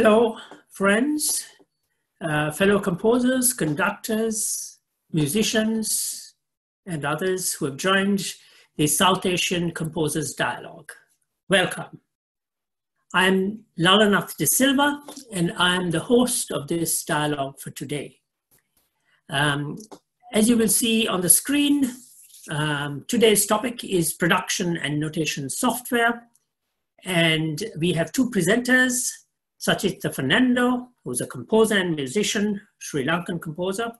Hello, friends, uh, fellow composers, conductors, musicians, and others who have joined the South Asian Composers Dialogue. Welcome. I'm Lalanath de Silva, and I'm the host of this dialogue for today. Um, as you will see on the screen, um, today's topic is production and notation software. And we have two presenters, Sachiththa Fernando, who's a composer and musician, Sri Lankan composer,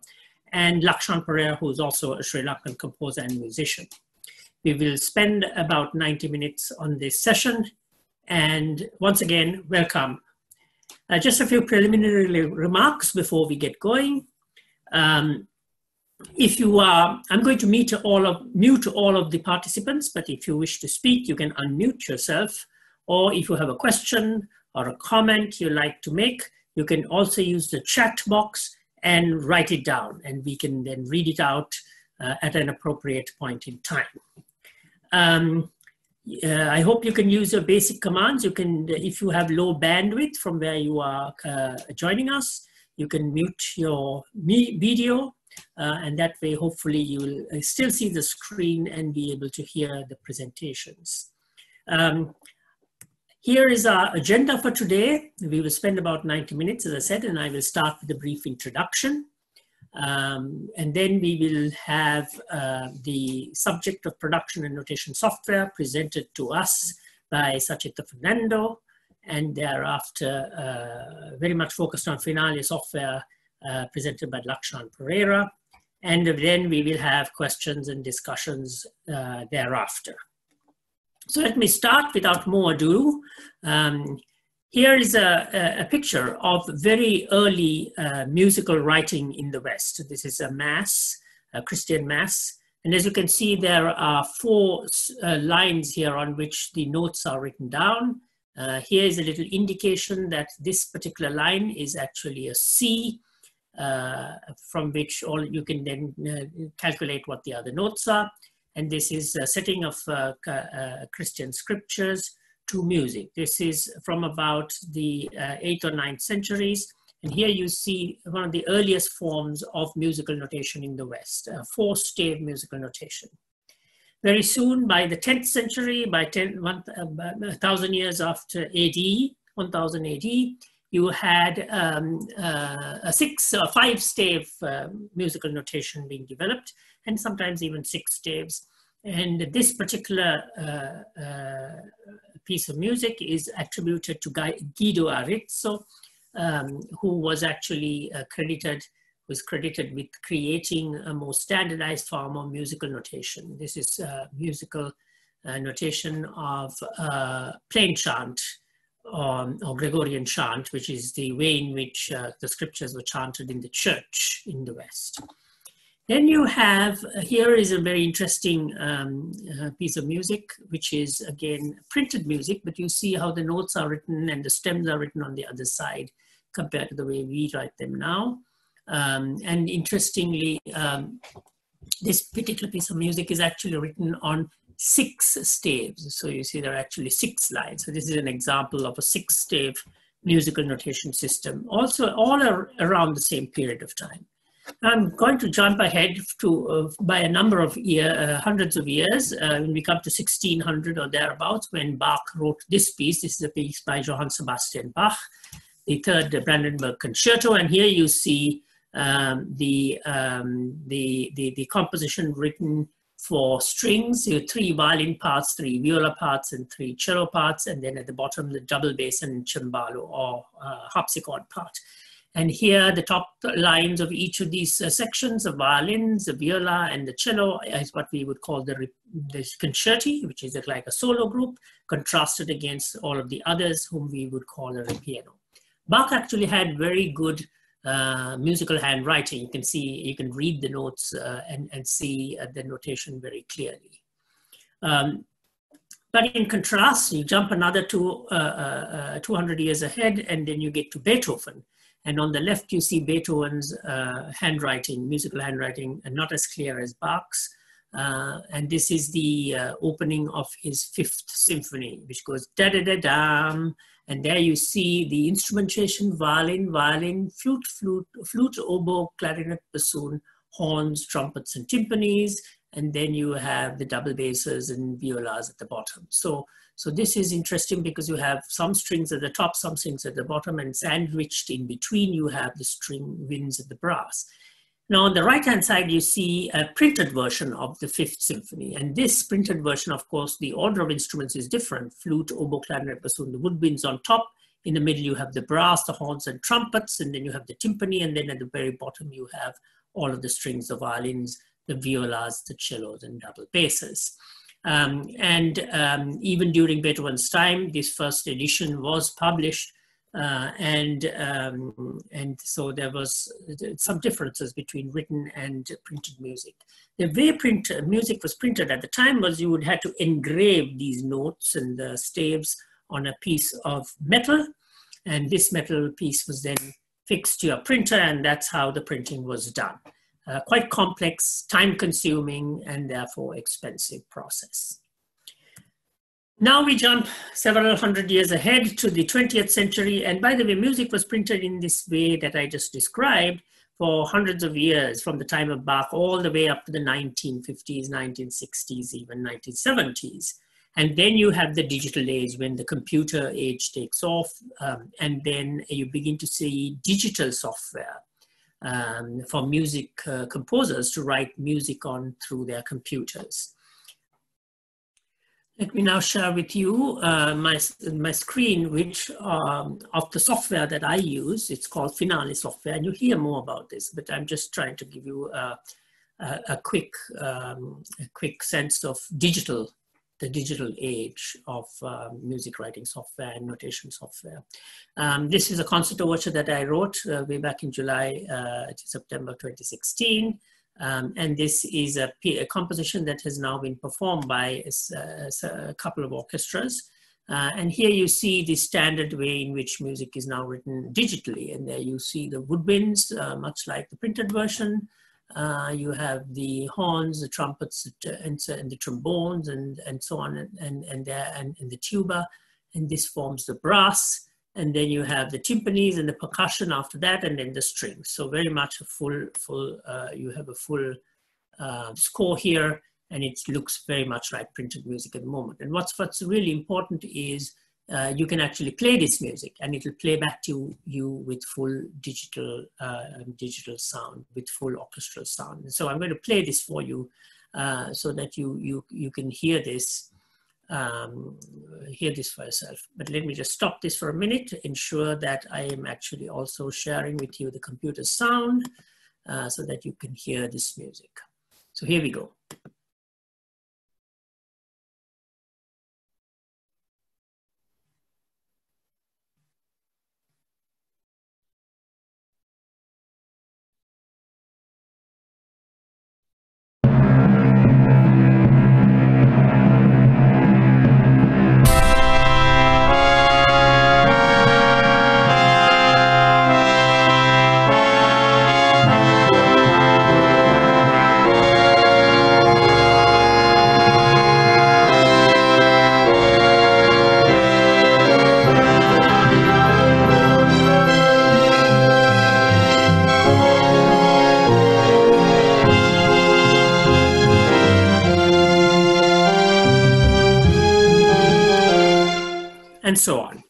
and Lakshan Perera, who's also a Sri Lankan composer and musician. We will spend about 90 minutes on this session. And once again, welcome. Uh, just a few preliminary remarks before we get going. Um, if you are, I'm going to all of, mute all of the participants, but if you wish to speak, you can unmute yourself. Or if you have a question or a comment you like to make, you can also use the chat box and write it down and we can then read it out uh, at an appropriate point in time. Um, uh, I hope you can use your basic commands. You can, if you have low bandwidth from where you are uh, joining us, you can mute your video uh, and that way hopefully you will uh, still see the screen and be able to hear the presentations. Um, here is our agenda for today. We will spend about 90 minutes, as I said, and I will start with a brief introduction. Um, and then we will have uh, the subject of production and notation software presented to us by Sachiththa Fernando, and thereafter uh, very much focused on Finale software uh, presented by Lakshan Perera. And then we will have questions and discussions uh, thereafter. So let me start without more ado. Um, here is a, a, picture of very early uh, musical writing in the West. This is a mass, a Christian mass. And as you can see, there are four uh, lines here on which the notes are written down. Uh, here is a little indication that this particular line is actually a C, uh, from which all you can then uh, calculate what the other notes are and this is a setting of uh, uh, Christian scriptures to music. This is from about the 8th uh, or 9th centuries. And here you see one of the earliest forms of musical notation in the West, a four-stave musical notation. Very soon, by the 10th century, by 10, 1,000 years after AD, 1000 AD, you had um, uh, a six or five stave uh, musical notation being developed and sometimes even six staves. And this particular uh, uh, piece of music is attributed to Guido Arezzo, um, who was actually uh, credited was credited with creating a more standardized form of musical notation. This is musical notation of plain chant, um, or Gregorian chant, which is the way in which uh, the scriptures were chanted in the church in the West. Then you have, here is a very interesting um, uh, piece of music, which is again printed music, but you see how the notes are written and the stems are written on the other side compared to the way we write them now. Um, and interestingly, um, this particular piece of music is actually written on six staves. So you see there are actually six lines. So this is an example of a six stave musical notation system, also all are around the same period of time. I'm going to jump ahead to uh, by a number of year, uh, hundreds of years uh, when we come to 1600 or thereabouts when Bach wrote this piece. This is a piece by Johann Sebastian Bach, the third Brandenburg Concerto. And here you see um, the, um, the, the, the composition written for strings, you three violin parts, three viola parts, and three cello parts, and then at the bottom, the double bass and cembalo or uh, harpsichord part. And here, the top lines of each of these uh, sections, the violins, the viola, and the cello is what we would call the, the concertino, which is like a solo group, contrasted against all of the others, whom we would call a piano. Bach actually had very good uh, musical handwriting. You can see, you can read the notes uh, and, and see uh, the notation very clearly. Um, but in contrast, you jump another two, uh, uh, 200 years ahead and then you get to Beethoven. And on the left, you see Beethoven's handwriting, musical handwriting, and not as clear as Bach's. Uh, and this is the uh, opening of his fifth symphony, which goes da da da dam. And there you see the instrumentation violin, violin, flute, flute, flute, oboe, clarinet, bassoon, horns, trumpets, and timpanis. And then you have the double basses and violas at the bottom. So, so this is interesting because you have some strings at the top, some strings at the bottom, and sandwiched in between you have the string winds and the brass. Now on the right-hand side, you see a printed version of the Fifth Symphony. And this printed version, of course, the order of instruments is different. Flute, oboe, clarinet, bassoon, the woodwinds on top. In the middle, you have the brass, the horns and trumpets, and then you have the timpani. And then at the very bottom, you have all of the strings, the violins, the violas, the cellos, and double basses. Um, and um, even during Beethoven's time, this first edition was published uh, and um, and so there was some differences between written and printed music. The way print music was printed at the time was you would have to engrave these notes and the staves on a piece of metal, and this metal piece was then fixed to your printer, and that's how the printing was done. Uh, quite complex, time-consuming, and therefore expensive process. Now we jump several hundred years ahead to the 20th century. And by the way, music was printed in this way that I just described for hundreds of years, from the time of Bach all the way up to the 1950s, 1960s, even 1970s. And then you have the digital age when the computer age takes off. Um, and then you begin to see digital software um, for music uh, composers to write music on through their computers. Let me now share with you uh, my, my screen, which um, of the software that I use. It's called Finale software, and you'll hear more about this, but I'm just trying to give you a, a, a quick, um, a quick sense of digital, the digital age of uh, music writing software and notation software. Um, this is a concert overture that I wrote uh, way back in July uh, to September 2016. Um, and this is a, a, composition that has now been performed by a, a couple of orchestras. Uh, and here you see the standard way in which music is now written digitally. And there you see the woodwinds, uh, much like the printed version. Uh, you have the horns, the trumpets, and, and, the trombones, and, and so on, and, and, there, and, and the tuba. And this forms the brass and then you have the timpanis and the percussion after that, and then the strings. So very much a full, full. Uh, you have a full uh, score here, and it looks very much like printed music at the moment. And what's what's really important is uh, you can actually play this music, and it will play back to you with full digital uh, digital sound, with full orchestral sound. so I'm going to play this for you, uh, so that you you you can hear this um, hear this for yourself. But let me just stop this for a minute to ensure that I am actually also sharing with you the computer sound uh, so that you can hear this music. So here we go. So on.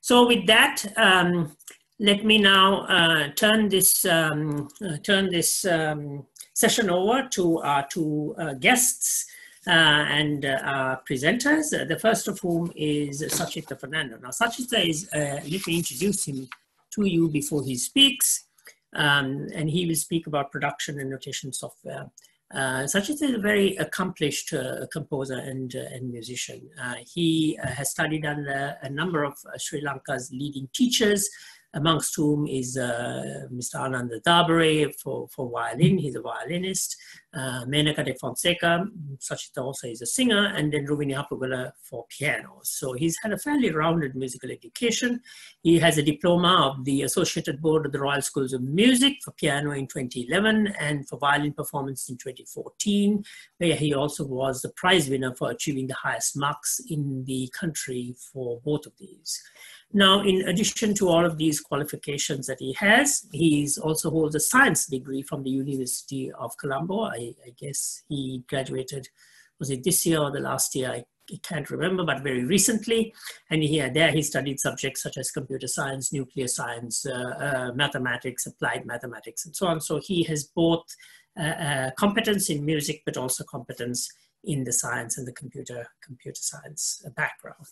So with that, um, let me now uh, turn this um, uh, turn this um, session over to our two uh, guests uh, and uh, our presenters. Uh, the first of whom is Sachiththa Fernando. Now, Sachiththa is, let me introduce him to you before he speaks. Um, and he will speak about production and notation software. Uh, Sachit is a very accomplished uh, composer and, uh, and musician. Uh, he uh, has studied under a number of uh, Sri Lanka's leading teachers, amongst whom is uh, Mr. Ananda Dabare for, for violin, he's a violinist, uh, Menaka de Fonseca, Sachiththa also is a singer, and then Ruvini Hapugula for piano. So he's had a fairly rounded musical education. He has a diploma of the Associated Board of the Royal Schools of Music for piano in 2011 and for violin performance in 2014, where he also was the prize winner for achieving the highest marks in the country for both of these. Now, in addition to all of these qualifications that he has, he also holds a science degree from the University of Colombo. I, I guess he graduated, was it this year or the last year? I, can't remember, but very recently. And here, there he studied subjects such as computer science, nuclear science, uh, uh, mathematics, applied mathematics, and so on. So he has both uh, uh competence in music, but also competence in the science and the computer computer science background.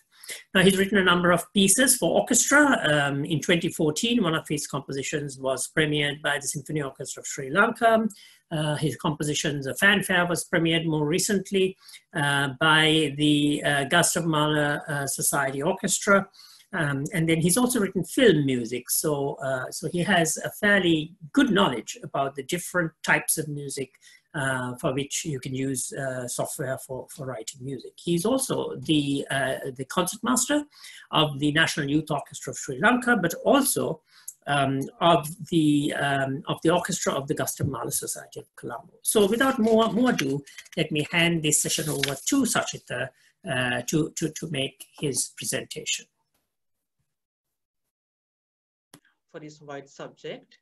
Now he's written a number of pieces for orchestra. Um, in 2014, one of his compositions was premiered by the Symphony Orchestra of Sri Lanka. Uh, his compositions, a fanfare was premiered more recently uh, by the uh, Gustav Mahler uh, Society Orchestra. Um, and then he's also written film music. So, uh, so he has a fairly good knowledge about the different types of music uh, for which you can use uh, software for, for writing music. He's also the, uh, the concertmaster of the National Youth Orchestra of Sri Lanka, but also um, of, the, um, of the orchestra of the Gustav Mahler Society of Colombo. So without more, more ado, let me hand this session over to Sachiththa uh, to, to, to make his presentation. For this wide subject,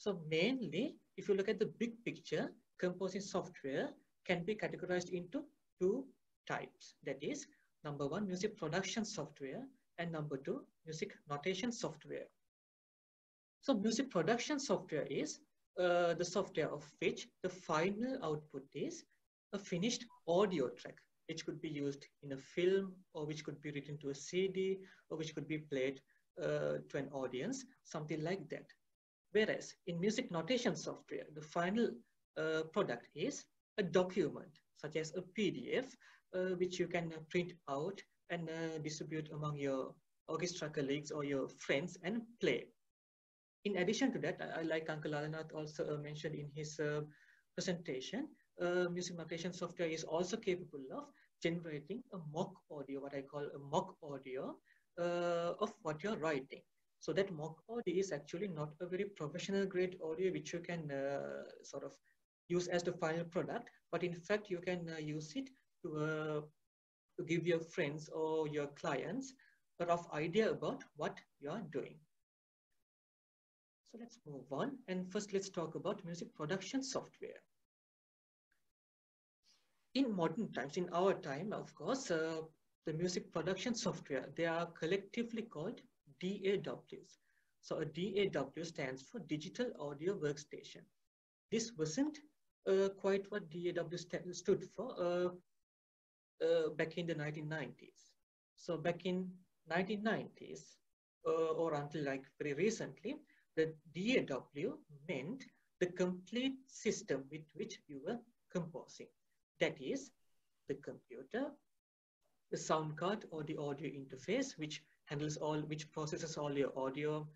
so mainly, if you look at the big picture, composing software can be categorized into two types. That is, number one, music production software, and number two, music notation software. So music production software is uh, the software of which the final output is a finished audio track, which could be used in a film or which could be written to a CD or which could be played uh, to an audience, something like that. Whereas in music notation software, the final uh, product is a document, such as a PDF, uh, which you can uh, print out and uh, distribute among your orchestra colleagues or your friends and play. In addition to that, I, I like Uncle Lalanath also uh, mentioned in his uh, presentation, music notation software is also capable of generating a mock audio, what I call a mock audio of what you're writing. So that mock audio is actually not a very professional grade audio which you can uh, sort of use as the final product, but in fact you can uh, use it to, uh, to give your friends or your clients a rough idea about what you are doing. So let's move on. And first let's talk about music production software. In modern times, in our time, of course, uh, the music production software, they are collectively called DAWs. So a DAW stands for Digital Audio Workstation. This wasn't uh, quite what DAW st stood for uh, uh, back in the 1990s. So back in 1990s, uh, or until like very recently, the DAW meant the complete system with which you were composing. That is, the computer, the sound card or the audio interface, which handles all, which processes all your audio,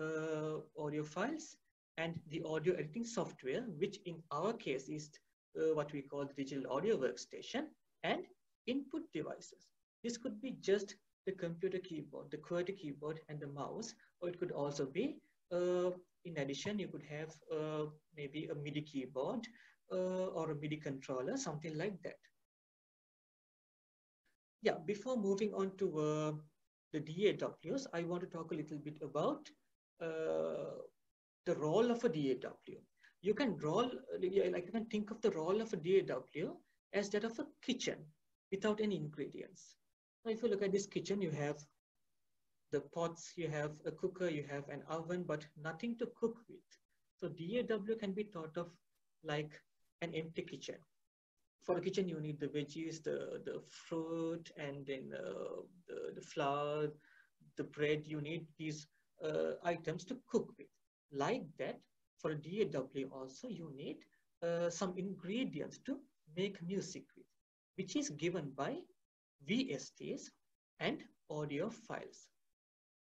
uh, audio files, and the audio editing software, which in our case is uh, what we call the digital audio workstation, and input devices. This could be just the computer keyboard, the QWERTY keyboard, and the mouse, or it could also be, uh, in addition, you could have uh, maybe a MIDI keyboard uh, or a MIDI controller, something like that. Yeah, before moving on to uh, the DAWs, I want to talk a little bit about uh, the role of a DAW. You can roll, like you can think of the role of a DAW as that of a kitchen without any ingredients. Now, if you look at this kitchen, you have the pots, you have a cooker, you have an oven, but nothing to cook with. So DAW can be thought of like an empty kitchen for the kitchen, you need the veggies, the, the fruit, and then uh, the, the flour, the bread. You need these uh, items to cook with. Like that, for a DAW also, you need uh, some ingredients to make music with, which is given by VSTs and audio files.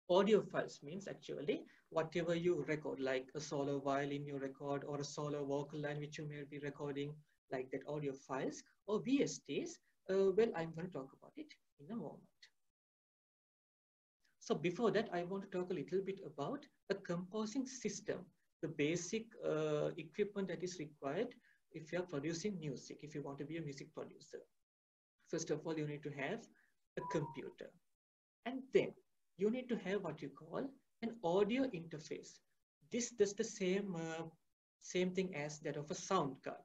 Audio files means actually whatever you record, like a solo violin you record or a solo vocal line which you may be recording, like that audio files or VSTs. Uh, well, I'm going to talk about it in a moment. So before that, I want to talk a little bit about a composing system, the basic uh, equipment that is required if you're producing music, if you want to be a music producer. First of all, you need to have a computer. And then you need to have what you call an audio interface. This does the same, uh, same thing as that of a sound card.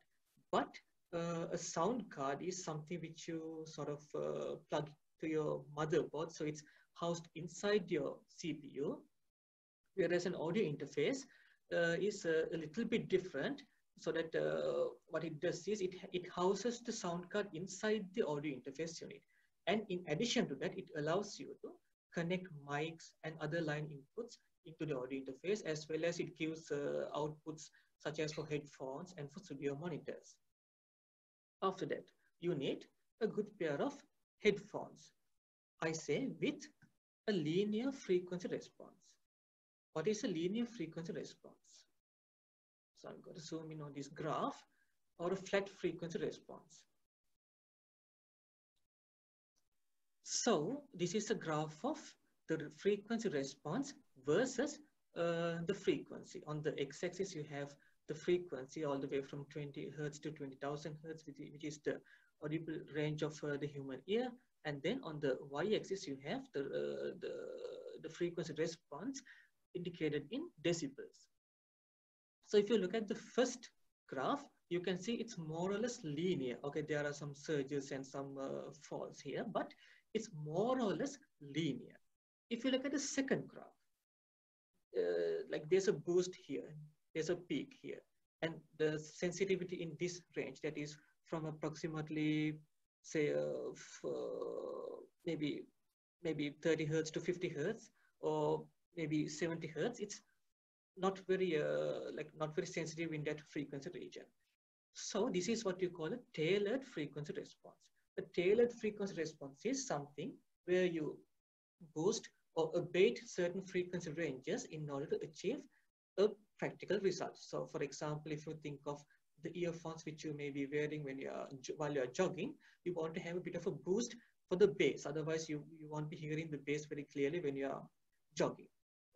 But uh, a sound card is something which you sort of uh, plug to your motherboard. So it's housed inside your CPU. Whereas an audio interface uh, is a, a, little bit different so that uh, what it does is it, it houses the sound card inside the audio interface unit. And in addition to that, it allows you to connect mics and other line inputs into the audio interface, as well as it gives uh, outputs such as for headphones and for studio monitors. After that, you need a good pair of headphones. I say with a linear frequency response. What is a linear frequency response? So I'm going to zoom in on this graph or a flat frequency response. So this is a graph of the frequency response versus uh, the frequency. On the x-axis, you have the frequency all the way from 20 hertz to 20,000 hertz, which is the audible range of uh, the human ear. And then on the y-axis, you have the, uh, the, the frequency response indicated in decibels. So if you look at the first graph, you can see it's more or less linear. Okay, there are some surges and some uh, falls here, but it's more or less linear. If you look at the second graph, uh, like there's a boost here, there's a peak here, and the sensitivity in this range that is from approximately say uh, maybe maybe 30 hertz to 50 hertz or maybe 70 hertz it's not very uh, like not very sensitive in that frequency region. So this is what you call a tailored frequency response. A tailored frequency response is something where you boost or abate certain frequency ranges in order to achieve a practical results. So for example, if you think of the earphones which you may be wearing when you are while you are jogging, you want to have a bit of a boost for the bass. Otherwise, you, you won't be hearing the bass very clearly when you are jogging.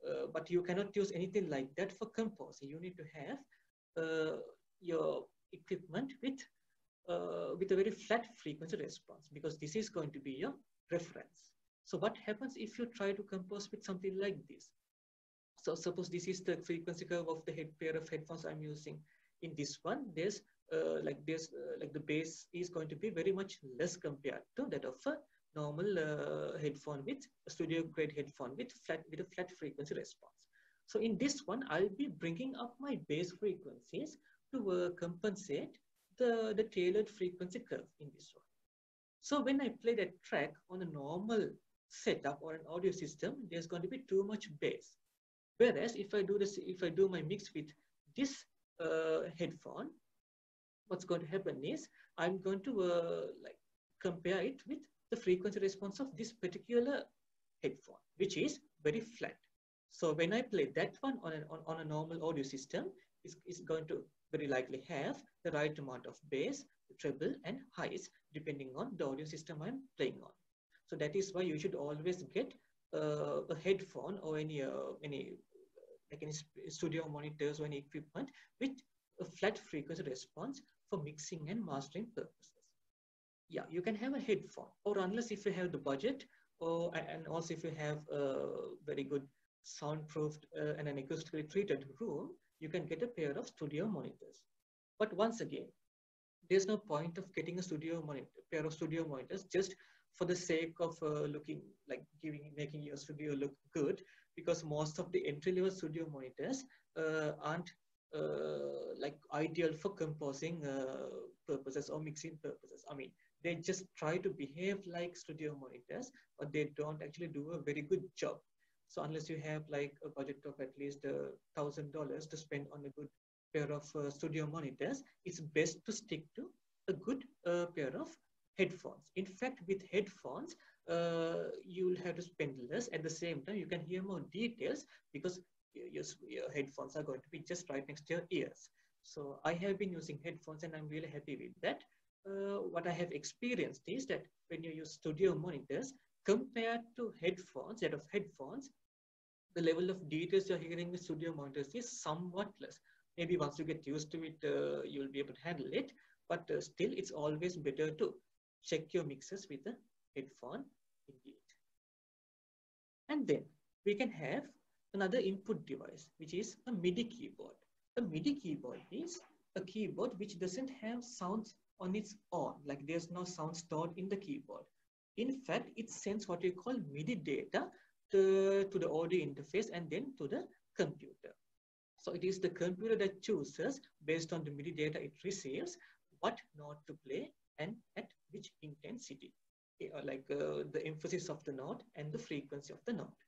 Uh, but you cannot use anything like that for composing. You need to have uh, your equipment with uh, with a very flat frequency response because this is going to be your reference. So what happens if you try to compose with something like this? So suppose this is the frequency curve of the head pair of headphones I'm using. In this one, there's uh, like this, uh, like the bass is going to be very much less compared to that of a normal uh, headphone with a studio grade headphone with flat with a flat frequency response. So in this one, I'll be bringing up my bass frequencies to uh, compensate the, the tailored frequency curve in this one. So when I play that track on a normal setup or an audio system, there's going to be too much bass. Whereas if I do this, if I do my mix with this uh, headphone, what's going to happen is I'm going to uh, like compare it with the frequency response of this particular headphone, which is very flat. So when I play that one on, on, on a normal audio system, it's, it's going to very likely have the right amount of bass, treble, and highs, depending on the audio system I'm playing on. So that is why you should always get a headphone or any uh, any like any studio monitors or any equipment with a flat frequency response for mixing and mastering purposes. Yeah, you can have a headphone, or unless if you have the budget, or and also if you have a very good soundproofed uh, and an acoustically treated room, you can get a pair of studio monitors. But once again, there's no point of getting a studio monitor, pair of studio monitors just for the sake of uh, looking like giving making your studio look good because most of the entry level studio monitors uh, aren't uh, like ideal for composing uh, purposes or mixing purposes. I mean they just try to behave like studio monitors but they don't actually do a very good job. So unless you have like a budget of at least a uh, thousand dollars to spend on a good pair of uh, studio monitors, it's best to stick to a good pair of headphones. In fact, with headphones, uh, you will have to spend less. At the same time, you can hear more details because your, your headphones are going to be just right next to your ears. So I have been using headphones and I'm really happy with that. Uh, what I have experienced is that when you use studio monitors, compared to headphones, set of headphones, the level of details you're hearing with studio monitors is somewhat less. Maybe once you get used to it, uh, you'll be able to handle it. But uh, still, it's always better to check your mixes with a headphone indeed. And then we can have another input device, which is a MIDI keyboard. A MIDI keyboard is a keyboard which doesn't have sounds on its own, like there's no sound stored in the keyboard. In fact, it sends what we call MIDI data to, to the audio interface and then to the computer. So it is the computer that chooses based on the MIDI data it receives what note to play and at which intensity, like uh, the emphasis of the note and the frequency of the note.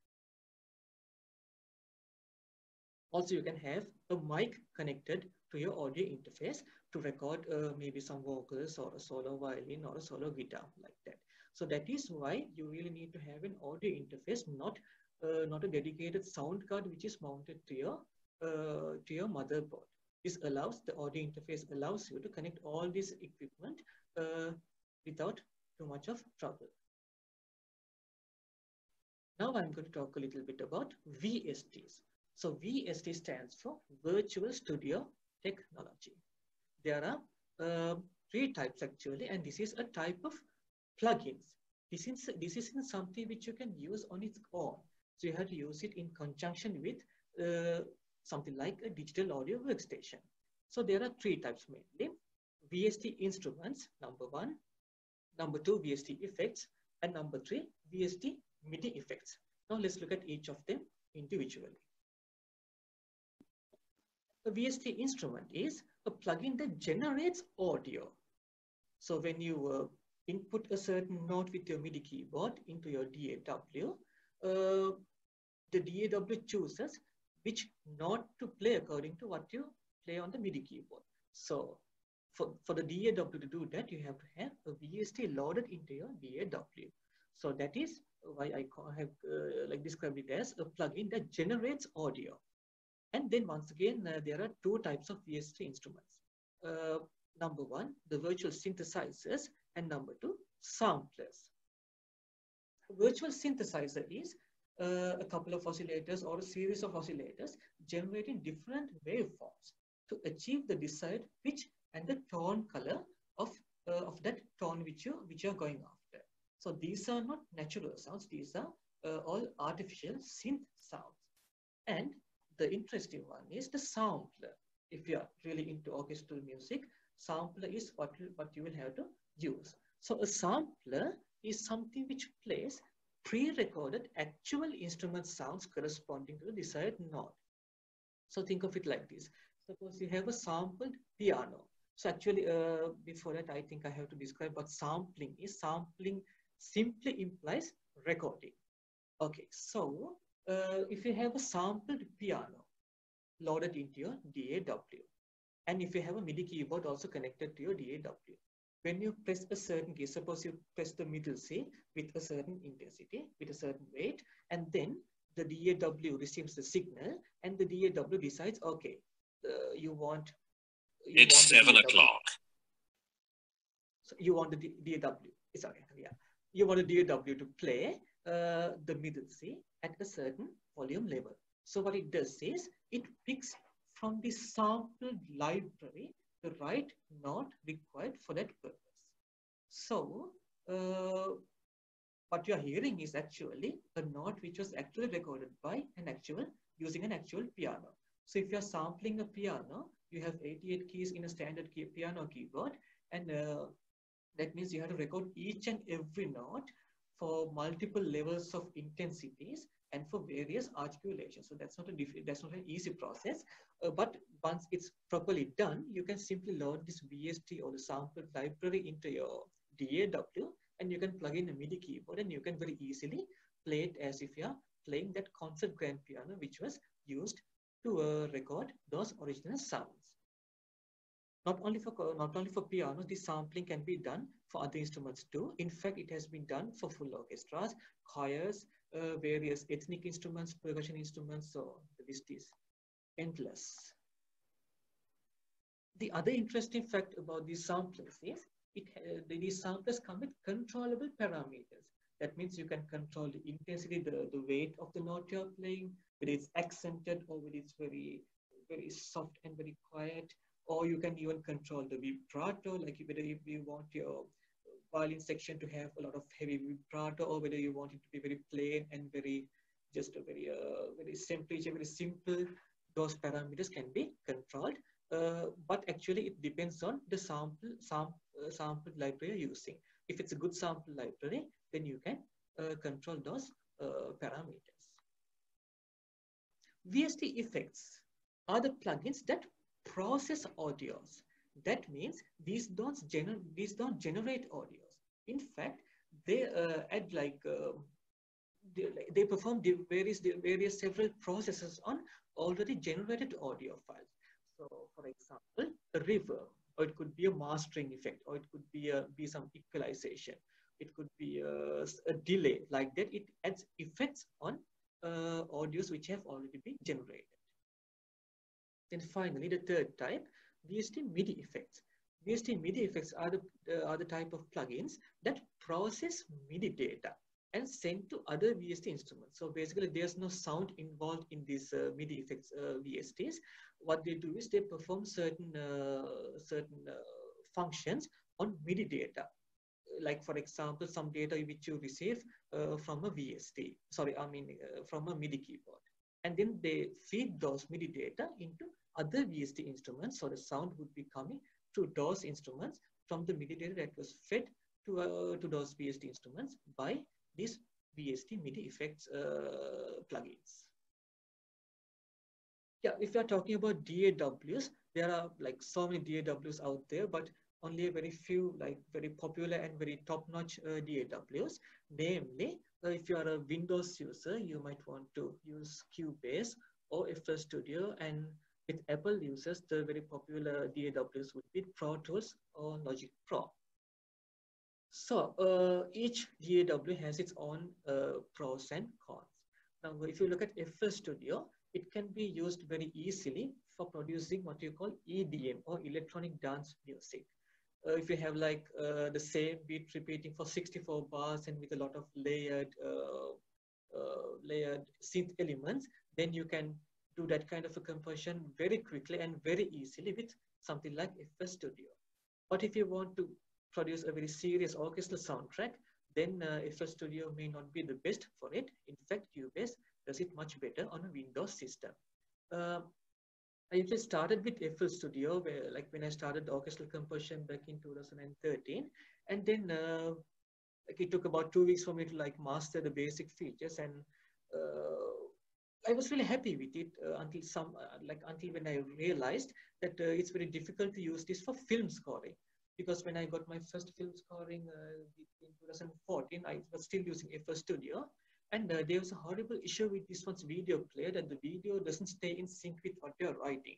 Also, you can have a mic connected to your audio interface to record uh, maybe some vocals or a solo violin or a solo guitar like that. So that is why you really need to have an audio interface, not uh, not a dedicated sound card which is mounted to your uh, to your motherboard. This allows the audio interface allows you to connect all this equipment uh, without too much of trouble. Now I'm going to talk a little bit about VSTs. So VST stands for Virtual Studio Technology. There are uh, three types actually, and this is a type of plugins. This is, this isn't something which you can use on its own. So you have to use it in conjunction with uh, something like a digital audio workstation. So there are three types mainly. VST instruments, number one. Number two, VST effects. And number three, VST MIDI effects. Now let's look at each of them individually. A VST instrument is a plugin that generates audio. So when you uh, input a certain note with your MIDI keyboard into your DAW, uh, the DAW chooses which note to play according to what you play on the MIDI keyboard. So for, for the DAW to do that, you have to have a VST loaded into your DAW. So that is why I have uh, like described it as a plugin that generates audio. And then once again, uh, there are two types of VST instruments. Uh, number one, the virtual synthesizers, and number two, samplers. Virtual synthesizer is uh, a couple of oscillators or a series of oscillators generating different waveforms to achieve the desired pitch and the tone color of, uh, of that tone which you which you're going after. So these are not natural sounds, these are uh, all artificial synth sounds. And the interesting one is the sampler. If you are really into orchestral music, sampler is what, what you will have to use. So a sampler is something which plays pre-recorded actual instrument sounds corresponding to the desired note. So think of it like this. Suppose you have a sampled piano. So actually, uh, before that, I think I have to describe what sampling is. Sampling simply implies recording. Okay, so uh, if you have a sampled piano loaded into your DAW, and if you have a MIDI keyboard also connected to your DAW, when you press a certain key, suppose you press the middle C with a certain intensity, with a certain weight, and then the DAW receives the signal, and the DAW decides, okay, uh, you want. It's seven o'clock. So you want the DAW. It's okay. Yeah, you want the DAW to play uh, the middle C at a certain volume level. So what it does is it picks from the sampled library the right note required for that purpose. So uh, what you are hearing is actually a note which was actually recorded by an actual using an actual piano. So if you are sampling a piano, you have 88 keys in a standard key, piano keyboard, and uh, that means you have to record each and every note for multiple levels of intensities and for various articulations. So that's not a that's not an easy process. Uh, but once it's properly done, you can simply load this VST or the sample library into your DAW, and you can plug in a MIDI keyboard, and you can very easily play it as if you're playing that concert grand piano, which was used to uh, record those original sounds. not only for not only for pianos, this sampling can be done for other instruments too. In fact, it has been done for full orchestras, choirs, uh, various ethnic instruments, percussion instruments. So the list is endless. The other interesting fact about these samplers is it, uh, these samplers come with controllable parameters. That means you can control the intensity, the, the weight of the note you're playing, whether it's accented or whether it's very, very soft and very quiet, or you can even control the vibrato, like whether if you want your violin section to have a lot of heavy vibrato, or whether you want it to be very plain and very, just a very, uh, very simplistic, very simple, those parameters can be controlled. Uh, but actually it depends on the sample, sam, uh, sample library you're using. If it's a good sample library, then you can uh, control those uh, parameters. VST effects are the plugins that process audios. That means these don't, gener these don't generate audios. In fact, they uh, add like, uh, they, they, perform the various, the various several processes on already generated audio files. So for example, a reverb, or it could be a mastering effect, or it could be, a, be some equalization. It could be a, a delay like that. It adds effects on uh, audios which have already been generated. Then finally, the third type, VST MIDI effects. VST MIDI effects are the, uh, are the type of plugins that process MIDI data and send to other VST instruments. So basically, there's no sound involved in these uh, MIDI effects uh, VSTs. What they do is they perform certain uh, certain uh, functions on MIDI data. Like for example, some data which you receive uh, from a VST, sorry, I mean from a MIDI keyboard. And then they feed those MIDI data into other VST instruments. So the sound would be coming to those instruments from the MIDI data that was fed to, uh, to those VST instruments by these VST MIDI effects uh, plugins. Yeah, if you're talking about DAWs, there are like so many DAWs out there, but only a very few like very popular and very top-notch uh, DAWs. Namely, uh, if you are a Windows user, you might want to use Cubase or FL Studio and with Apple users, the very popular DAWs would be Pro Tools or Logic Pro. So uh, each DAW has its own uh, pros and cons. Now, if you look at FL Studio, it can be used very easily for producing what you call EDM or electronic dance music. Uh, if you have like uh, the same beat repeating for 64 bars and with a lot of layered uh, uh, layered synth elements, then you can do that kind of a composition very quickly and very easily with something like FL Studio. But if you want to produce a very serious orchestral soundtrack, then uh, FL Studio may not be the best for it. In fact, Cubase does it much better on a Windows system. I actually started with FL Studio, where like when I started orchestral composition back in 2013, and then uh, like it took about two weeks for me to like master the basic features and uh, I was really happy with it uh, until some, uh, like until when I realized that uh, it's very difficult to use this for film scoring. Because when I got my first film scoring uh, in 2014, I was still using FL Studio. And uh, there was a horrible issue with this one's video player that the video doesn't stay in sync with what you're writing.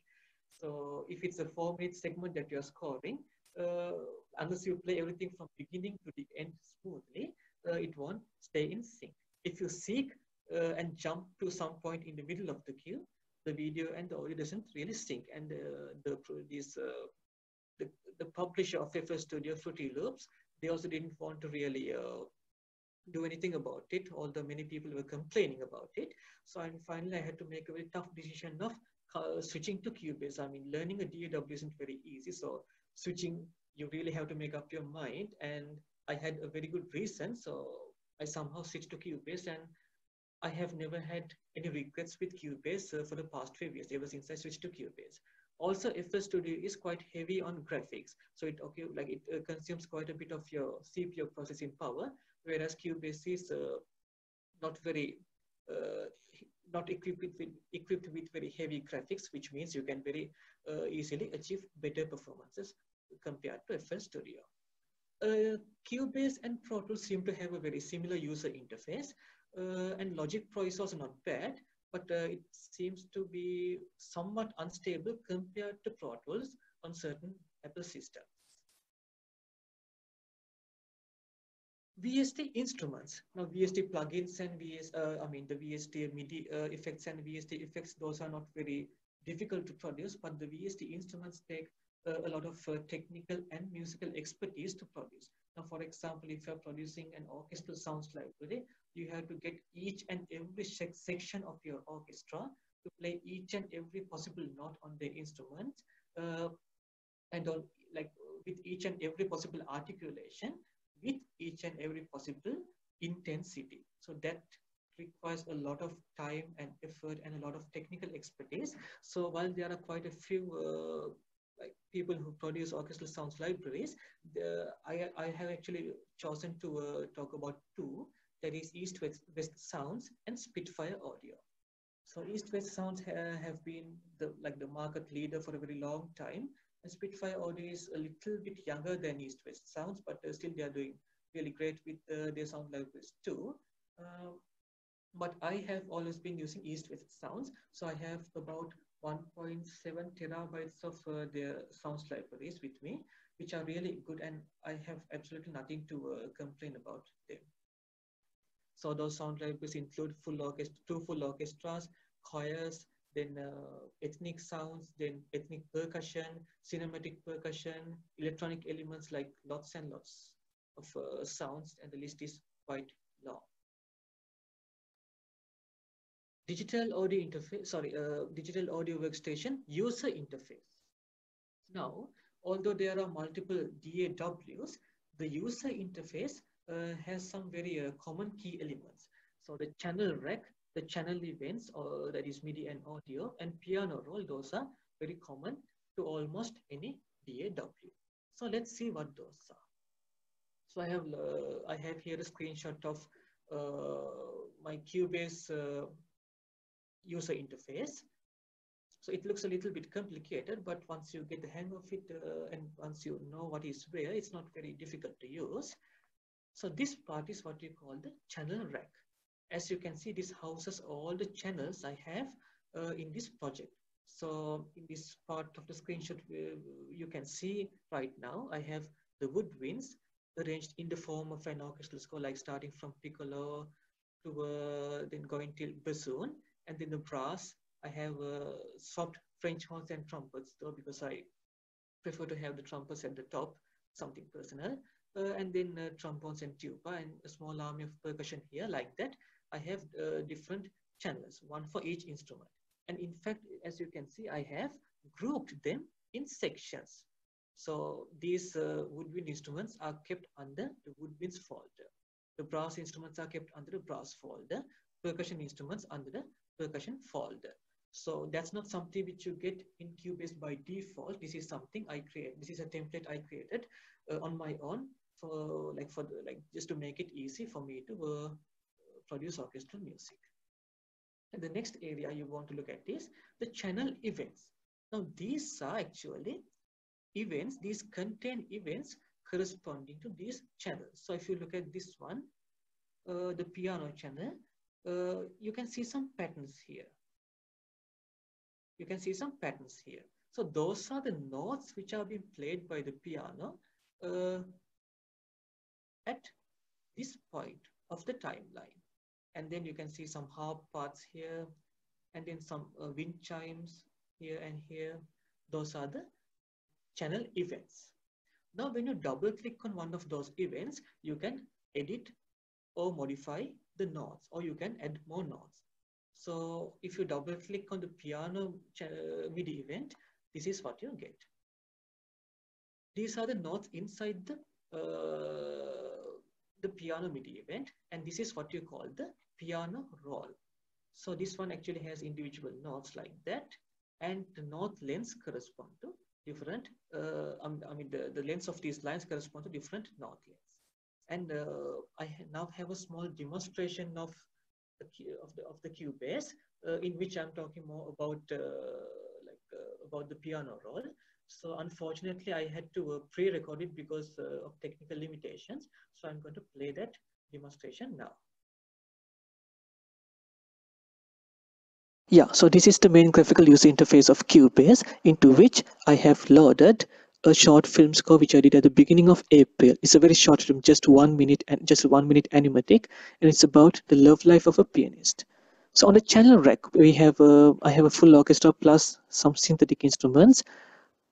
So if it's a four minute segment that you're scoring, uh, unless you play everything from beginning to the end smoothly, it won't stay in sync. If you seek uh, and jump to some point in the middle of the cue, the video and the audio doesn't really sync. And uh, the this uh, the, the publisher of FL Studio, Fruity Loops, they also didn't want to really uh, do anything about it, although many people were complaining about it. So I, finally, I had to make a very tough decision of uh, switching to Cubase. I mean, learning a DAW isn't very easy. So switching, you really have to make up your mind. And I had a very good reason. So I somehow switched to Cubase and I have never had any regrets with Cubase uh, for the past few years, ever since I switched to Cubase. Also, FL Studio is quite heavy on graphics. So it okay, like it uh, consumes quite a bit of your CPU processing power, whereas Cubase is uh, not very, uh, not equipped with, equipped with very heavy graphics, which means you can very uh, easily achieve better performances compared to FL Studio. Uh, Cubase and Pro Tools seem to have a very similar user interface, uh, and Logic Pro is also not bad, but uh, it seems to be somewhat unstable compared to Pro Tools on certain Apple system. VST instruments. Now VST plugins and VS, uh, I mean the VST MIDI uh, effects and VST effects, those are not very difficult to produce, but the VST instruments take uh, a lot of uh, technical and musical expertise to produce. Now, for example, if you're producing an orchestral sounds library, you have to get each and every section of your orchestra to play each and every possible note on the instrument uh, and on like with each and every possible articulation with each and every possible intensity. So that requires a lot of time and effort and a lot of technical expertise. So while there are quite a few uh, like people who produce orchestral sounds libraries, the, I, I have actually chosen to uh, talk about two, that is East West, Sounds and Spitfire Audio. So East West Sounds ha have been the, like the market leader for a very long time. And Spitfire Audio is a little bit younger than East West Sounds, but uh, still they are doing really great with uh, their sound libraries too. Uh, but I have always been using East West Sounds. So I have about 1.7 terabytes of uh, their sounds libraries with me, which are really good and I have absolutely nothing to uh, complain about them. So those sound libraries include full orchestra, two full orchestras, choirs, then uh, ethnic sounds, then ethnic percussion, cinematic percussion, electronic elements like lots and lots of uh, sounds, and the list is quite long. Digital audio interface, sorry, uh, digital audio workstation user interface. Now, although there are multiple DAWs, the user interface uh, has some very uh, common key elements. So the channel rec, the channel events, or that is MIDI and audio, and piano roll, those are very common to almost any DAW. So let's see what those are. So I have uh, I have here a screenshot of uh, my Cubase uh, user interface. So it looks a little bit complicated, but once you get the hang of it uh, and once you know what is where, it's not very difficult to use. So this part is what you call the channel rack. As you can see, this houses all the channels I have uh, in this project. So in this part of the screenshot, uh, you can see right now, I have the woodwinds arranged in the form of an orchestral score, like starting from piccolo to uh, then going till bassoon. And then the brass, I have uh, soft French horns and trumpets though, because I prefer to have the trumpets at the top, something personal uh, and then uh, trombones and tuba and a small army of percussion here like that. I have uh, different channels, one for each instrument. And in fact, as you can see, I have grouped them in sections. So these uh, woodwind instruments are kept under the woodwinds folder. The brass instruments are kept under the brass folder. Percussion instruments under the percussion folder. So that's not something which you get in Cubase by default. This is something I create. This is a template I created uh, on my own for like for the, like just to make it easy for me to uh, produce orchestral music. And the next area you want to look at is the channel events. Now these are actually events, these contain events corresponding to these channels. So if you look at this one, uh, the piano channel, uh, you can see some patterns here. You can see some patterns here. So those are the notes which are being played by the piano uh, at this point of the timeline. And then you can see some harp parts here, and then some uh, wind chimes here and here. Those are the channel events. Now, when you double click on one of those events, you can edit or modify the notes, or you can add more notes. So if you double click on the piano MIDI event, this is what you get. These are the notes inside the uh, the piano MIDI event, and this is what you call the piano roll. So this one actually has individual notes like that, and the note lengths correspond to different, uh, I mean, the, the lengths of these lines correspond to different note lengths. And uh, I now have a small demonstration of the, of the, of the Cubase, uh, in which I'm talking more about, uh, like, uh, about the piano roll. So unfortunately, I had to uh, pre-record it because of technical limitations. So I'm going to play that demonstration now. Yeah, so this is the main graphical user interface of Cubase into which I have loaded a short film score which I did at the beginning of April. It's a very short film, just one minute and just one minute animatic, and it's about the love life of a pianist. So on the channel rack, we have a, I have a full orchestra plus some synthetic instruments.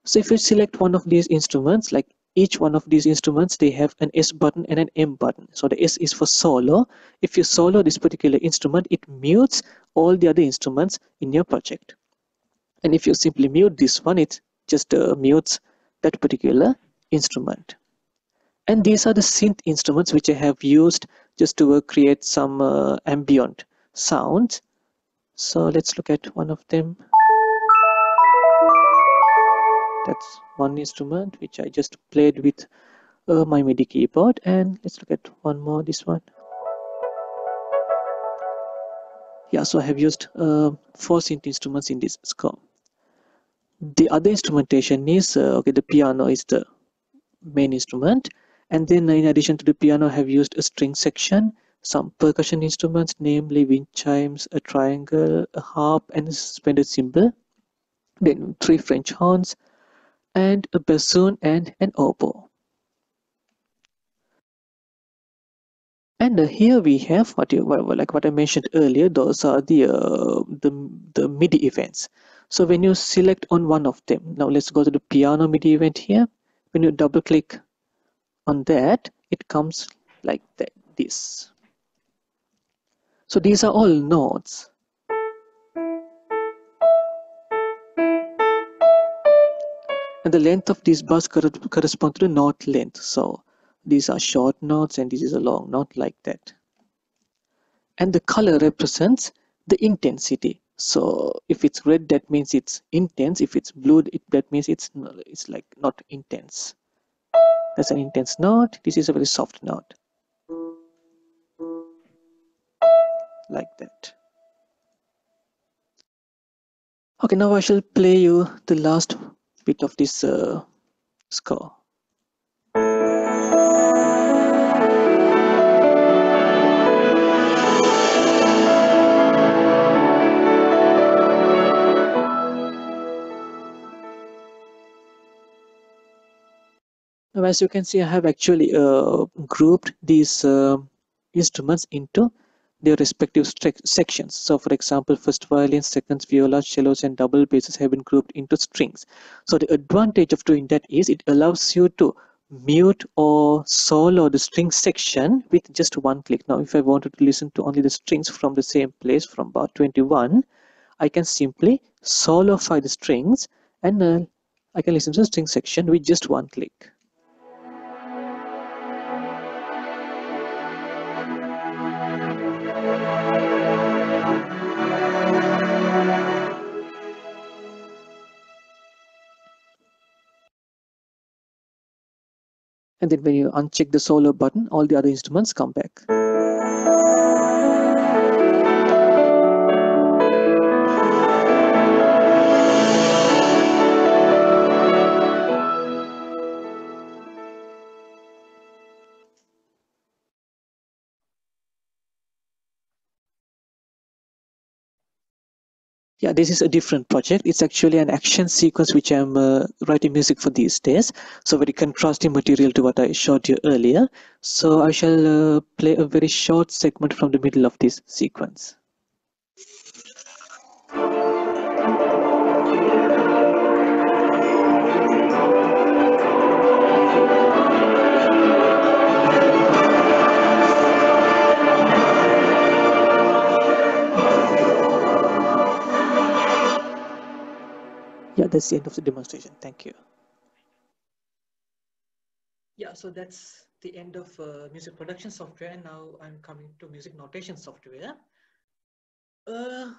So if you select one of these instruments, like each one of these instruments, they have an S button and an M button. So the S is for solo. If you solo this particular instrument, it mutes all the other instruments in your project. And if you simply mute this one, it just uh, mutes that particular instrument. And these are the synth instruments which I have used just to uh, create some uh, ambient sounds. So let's look at one of them. That's one instrument which I just played with uh, my MIDI keyboard. And let's look at one more, this one. Yeah, so I have used uh, four synth instruments in this score. The other instrumentation is, uh, okay, the piano is the main instrument. And then in addition to the piano, I have used a string section some percussion instruments, namely wind chimes, a triangle, a harp, and a suspended cymbal. Then three French horns, and a bassoon and an oboe. And uh, here we have what you like what I mentioned earlier. Those are the uh, the the MIDI events. So when you select on one of them, now let's go to the piano MIDI event here. When you double click on that, it comes like that. This. So these are all notes. And the length of these bars correspond to the note length. So these are short notes and this is a long note like that. And the color represents the intensity. So if it's red, that means it's intense. If it's blue, it, that means it's it's like not intense. That's an intense note. This is a very soft note. like that. Okay, now I shall play you the last bit of this uh, score. Now, as you can see, I have actually uh, grouped these uh, instruments into their respective sections. So for example, first violin, second viola, cellos, and double basses have been grouped into strings. So the advantage of doing that is it allows you to mute or solo the string section with just one click. Now, if I wanted to listen to only the strings from the same place from bar 21, I can simply solofy the strings and uh, I can listen to the string section with just one click. And then when you uncheck the solo button all the other instruments come back yeah this is a different project. It's actually an action sequence which i'm uh, writing music for these days. So very contrasting material to what i showed you earlier. So i shall uh, play a very short segment from the middle of this sequence that's the end of the demonstration. Thank you. Yeah so that's the end of uh, music production software. And now i'm coming to music notation software. Uh,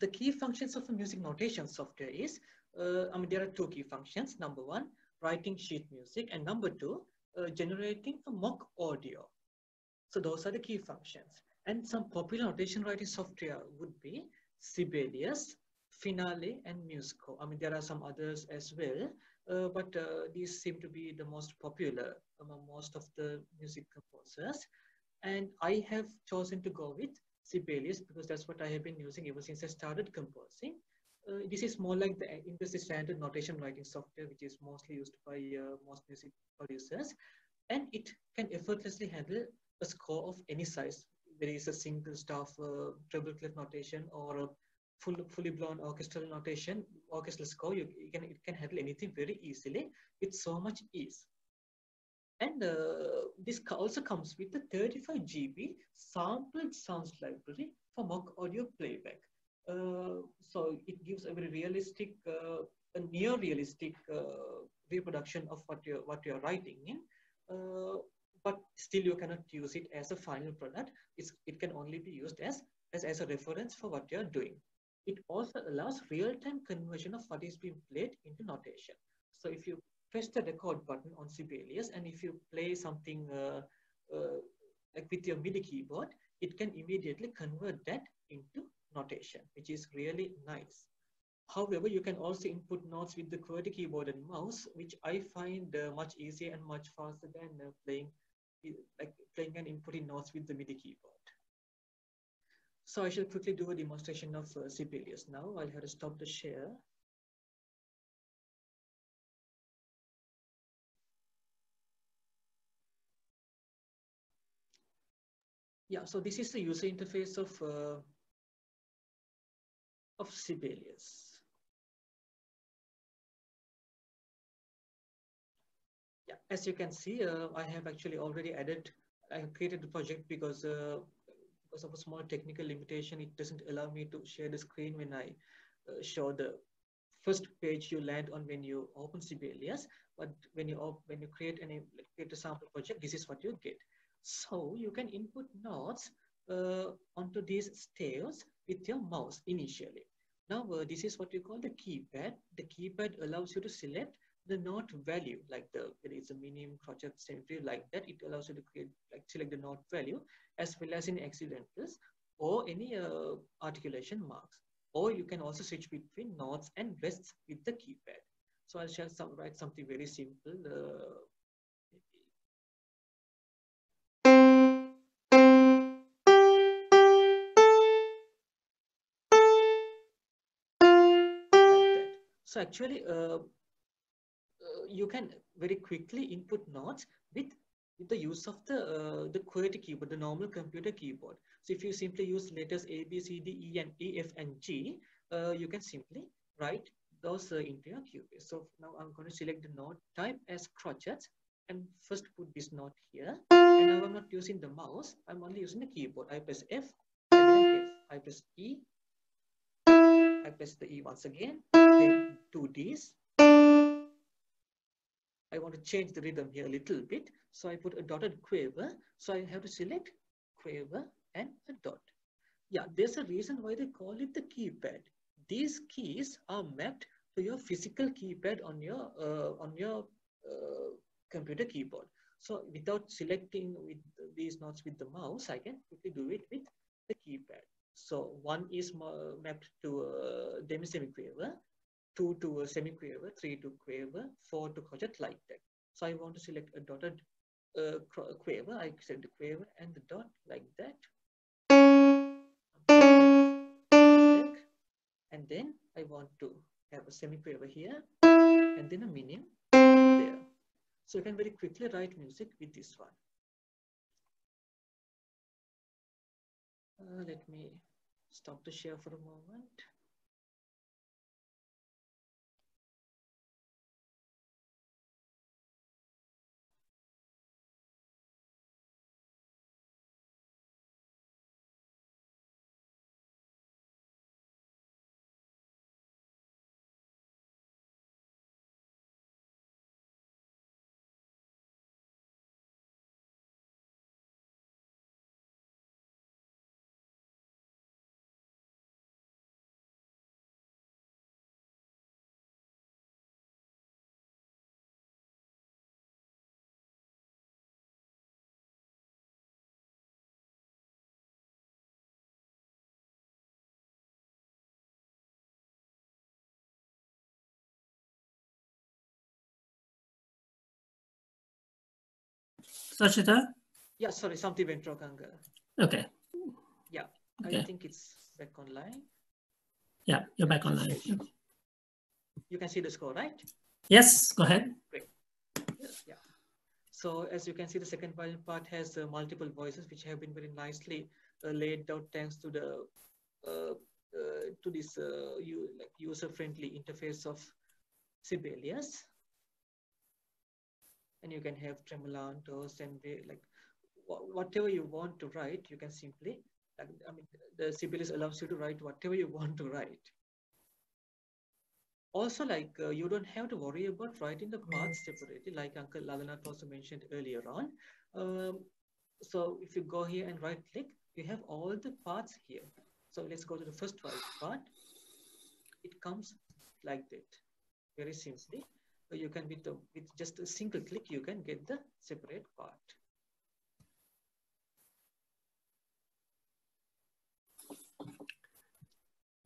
the key functions of a music notation software is uh, i mean there are two key functions. Number one writing sheet music and number two uh, generating a mock audio. So those are the key functions. And some popular notation writing software would be Sibelius, Finale and musical. I mean, there are some others as well, uh, but uh, these seem to be the most popular among most of the music composers. And I have chosen to go with Sibelius because that's what I have been using ever since I started composing. uh, this is more like the industry standard notation writing software, which is mostly used by uh, most music producers. And it can effortlessly handle a score of any size. There is a single staff uh, treble clef notation or a full, fully blown orchestral notation, orchestral score. You, you, can, it can handle anything very easily with so much ease. And uh, this also comes with the 35 GB sampled sounds library for mock audio playback. Uh, so it gives a very realistic, uh, a near realistic uh, reproduction of what you're, what you're writing in. but still you cannot use it as a final product. It's, it can only be used as, as, as a reference for what you're doing. It also allows real-time conversion of what is being played into notation. So if you press the record button on Sibelius and if you play something uh, uh, like with your MIDI keyboard, it can immediately convert that into notation, which is really nice. However, you can also input notes with the QWERTY keyboard and mouse, which I find uh, much easier and much faster than uh, playing like playing and inputting notes with the MIDI keyboard. So I shall quickly do a demonstration of uh, now. I'll have to stop the share. Yeah, so this is the user interface of uh, of Sibelius. Yeah, as you can see, uh, I have actually already added, I created the project because, uh, because of a small technical limitation, it doesn't allow me to share the screen when I uh, show the first page you land on when you open Sibelius, but when you when you create any create a sample project, this is what you get. So you can input nodes uh, onto these staves with your mouse initially. Now, uh, this is what we call the keypad. The keypad allows you to select the note value, like the there is a minimum crotchet symmetry like that. It allows you to create like select the note value as well as in accidentals or any uh, articulation marks. Or you can also switch between notes and rests with the keypad. So I'll share some write something very simple. Uh, So actually, uh, you can very quickly input notes with, with the use of the, uh, the QWERTY keyboard, the normal computer keyboard. So if you simply use letters A, B, C, D, E, and E, F, and G, uh, you can simply write those uh, into your Cubase. So now I'm going to select the note type as crotchets and first put this note here. And now I'm not using the mouse, I'm only using the keyboard. I press F, I press E, I press the E once again, then two Ds. I want to change the rhythm here a little bit. So I put a dotted quaver. So I have to select quaver and a dot. Yeah, there's a reason why they call it the keypad. These keys are mapped to your physical keypad on your uh, on your uh, computer keyboard. So without selecting with these notes with the mouse, I can quickly do it with the keypad. So one is mapped to a demi-semiquaver, two to a semiquaver, three to quaver, four to crotchet like that. So I want to select a dotted uh, quaver. I set the quaver and the dot like that. And then I want to have a semiquaver here and then a minim there. So you can very quickly write music with this one. Uh, let me stop the share for a moment. Sachiththa? Yeah, sorry, something went wrong. Okay. Yeah, okay. I think it's back online. Yeah, you're back online. You can see the score, right? Yes, go ahead. Great. Yeah. So as you can see, the second violin part has uh, multiple voices, which have been very nicely uh, laid out thanks to the uh, uh to this uh, like user-friendly interface of Sibelius. And you can have tremolantos and like whatever you want to write, you can simply I mean, the Sibelius allows you to write whatever you want to write. Also, like uh, you don't have to worry about writing the parts separately, like Uncle Lalanath also mentioned earlier on. Um, so if you go here and right click, you have all the parts here. So let's go to the first part. It comes like that, very simply. So you can, with, the, with just a single click, you can get the separate part.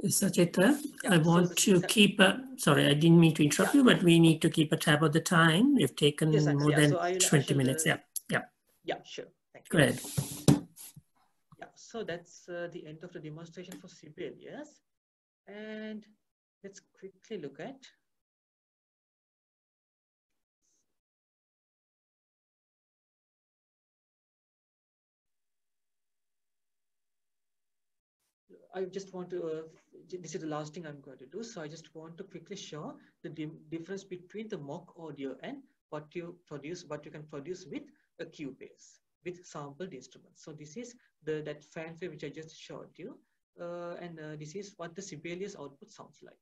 Sachiththa, yeah, I want to keep a, sorry, I didn't mean to interrupt yeah. you, but we need to keep a tab of the time. We've taken yes, more yeah, than so 20 minutes. Uh, yeah, yeah. Yeah, sure. Thank you. Go ahead. Yeah, so that's uh, the end of the demonstration for Sibelius. And let's quickly look at I just want to, uh, this is the last thing I'm going to do. So I just want to quickly show the di difference between the mock audio and what you produce, what you can produce with a Cubase, with sampled instruments. So this is the that fanfare which I just showed you. Uh, and uh, this is what the Sibelius output sounds like.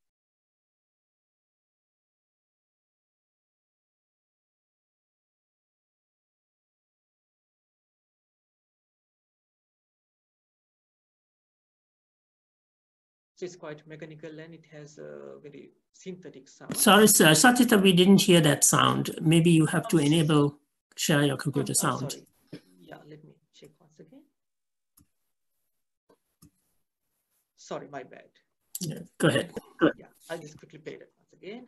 It's quite mechanical and it has a very synthetic sound. Sorry, sir. Sachiththa, we didn't hear that sound. Maybe you have to oh, enable share your computer oh, sound. Yeah, let me check once again. Sorry, my bad. Yeah, go ahead. Yeah, I'll just quickly play it once again.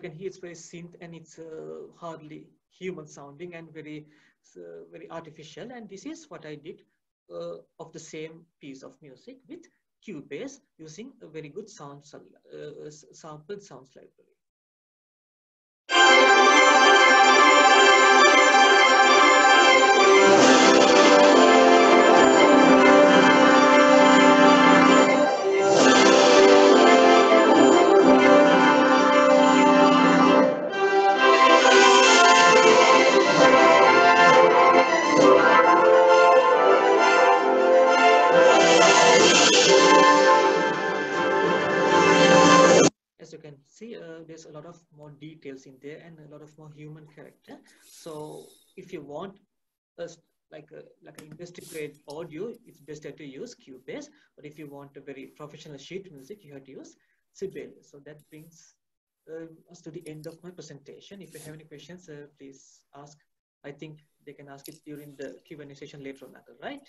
Very synth and it's uh, hardly human sounding and very uh, very artificial and this is what I did uh, of the same piece of music with Cubase using a very good sound uh, sampled sounds library. There's a lot of more details in there and a lot of more human character. So if you want like a like an industry grade audio, it's better to use Cubase. But if you want a very professional sheet music, you have to use Sibelius. So that brings uh, us to the end of my presentation. If you have any questions, uh, please ask. I think they can ask it during the Q&A session later on, right?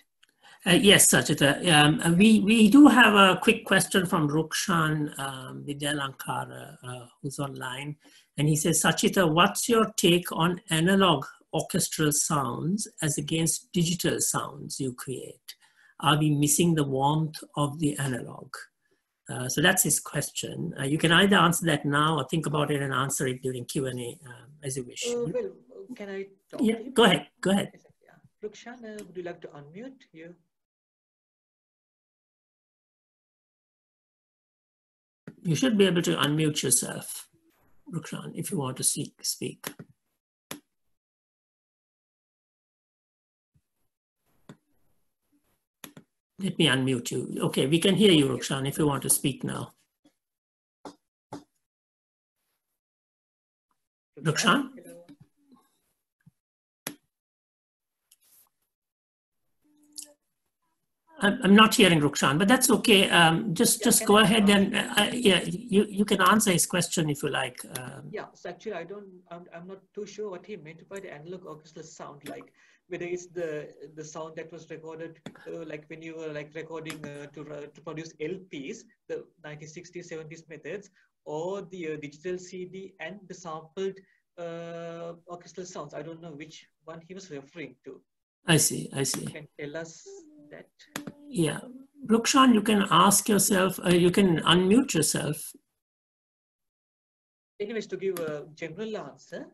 Uh, yes, Sachiththa. Um, uh, we, we do have a quick question from Rukshan um, Vidyalankar, uh, who's online. And he says, Sachiththa, what's your take on analog orchestral sounds as against digital sounds you create? Are we missing the warmth of the analog? Uh, so that's his question. Uh, you can either answer that now or think about it and answer it during Q&A um, as you wish. Uh, well, can I Yeah, go ahead, go ahead. Rukshan, would you like to unmute you? You should be able to unmute yourself, Rukshan, if you want to speak. speak. Let me unmute you. Okay, we can hear you, Rukshan, if you want to speak now. Rukshan? I'm not hearing Rukshan, but that's okay. Um, just yeah, just go ahead and uh, yeah, you, you can answer his question if you like. Um, yeah, so actually I don't, I'm, I'm not too sure what he meant by the analog orchestral sound, like whether it's the the sound that was recorded, uh, like when you were like recording uh, to, uh, to produce LPs, the 1960s, 70s methods, or the uh, digital CD and the sampled uh, orchestral sounds. I don't know which one he was referring to. I see, I see. You can tell us that? Yeah. Rukshan, you can ask yourself, uh, you can unmute yourself. Anyways, to give a general answer,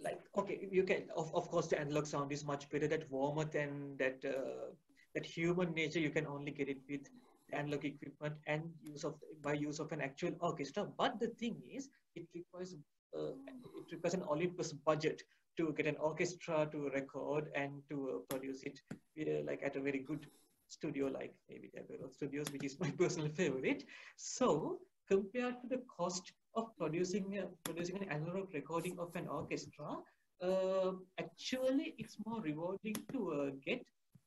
like, okay, you can, of, of course, the analog sound is much better, that warmer than that, uh, that human nature, you can only get it with analog equipment and use of by use of an actual orchestra. But the thing is, it requires it requires an Olympus budget to get an orchestra to record and to uh, produce it uh, like at a very good studio like Abbey Road Studios, which is my personal favorite. So compared to the cost of producing uh, producing an analog recording of an orchestra, uh, actually it's more rewarding to uh, get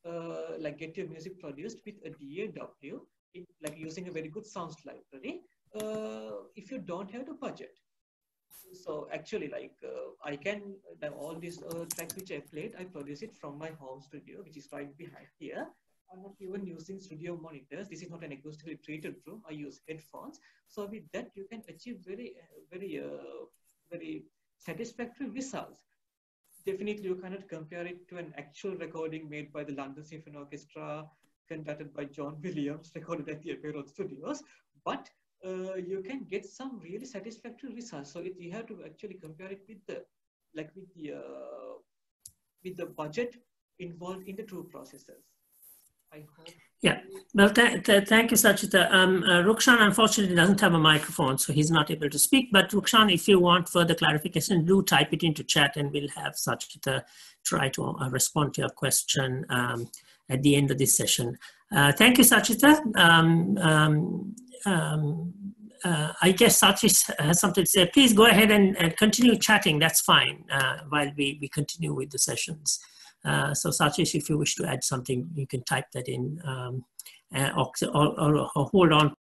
uh, like get your music produced with a DAW, in, like using a very good sounds library. if you don't have the budget, so actually like uh, I can all these uh, tracks which I played I produce it from my home studio which is right behind here. I'm not even using studio monitors. This is not an acoustically treated room. I use headphones. So with that you can achieve very very uh, very satisfactory results. Definitely you cannot compare it to an actual recording made by the London Symphony Orchestra conducted by John Williams recorded at the Road Studios. But uh, you can get some really satisfactory results. So it, you have to actually compare it with the, like with the, uh, with the budget involved in the two processes. Yeah, well, th th thank you, Sachiththa. Um, uh, Rukshan unfortunately doesn't have a microphone, so he's not able to speak. But Rukshan, if you want further clarification, do type it into chat and we'll have Sachiththa try to uh, respond to your question um, at the end of this session. Uh, thank you, Sachiththa. Um, um um, uh, I guess Satish has something to say. Please go ahead and, and continue chatting. That's fine uh, while we, we continue with the sessions. Uh, so Satish, if you wish to add something, you can type that in um, uh, or, or, or, hold on.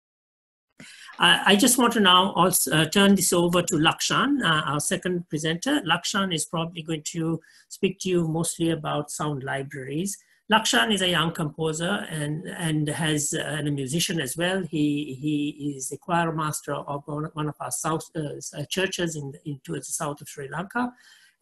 I just want to now also uh, turn this over to Lakshan, our second presenter. Lakshan is probably going to speak to you mostly about sound libraries. Lakshan is a young composer and, and has uh, and a musician as well. He, he is a choir master of one of our south uh, churches in, in towards the south of Sri Lanka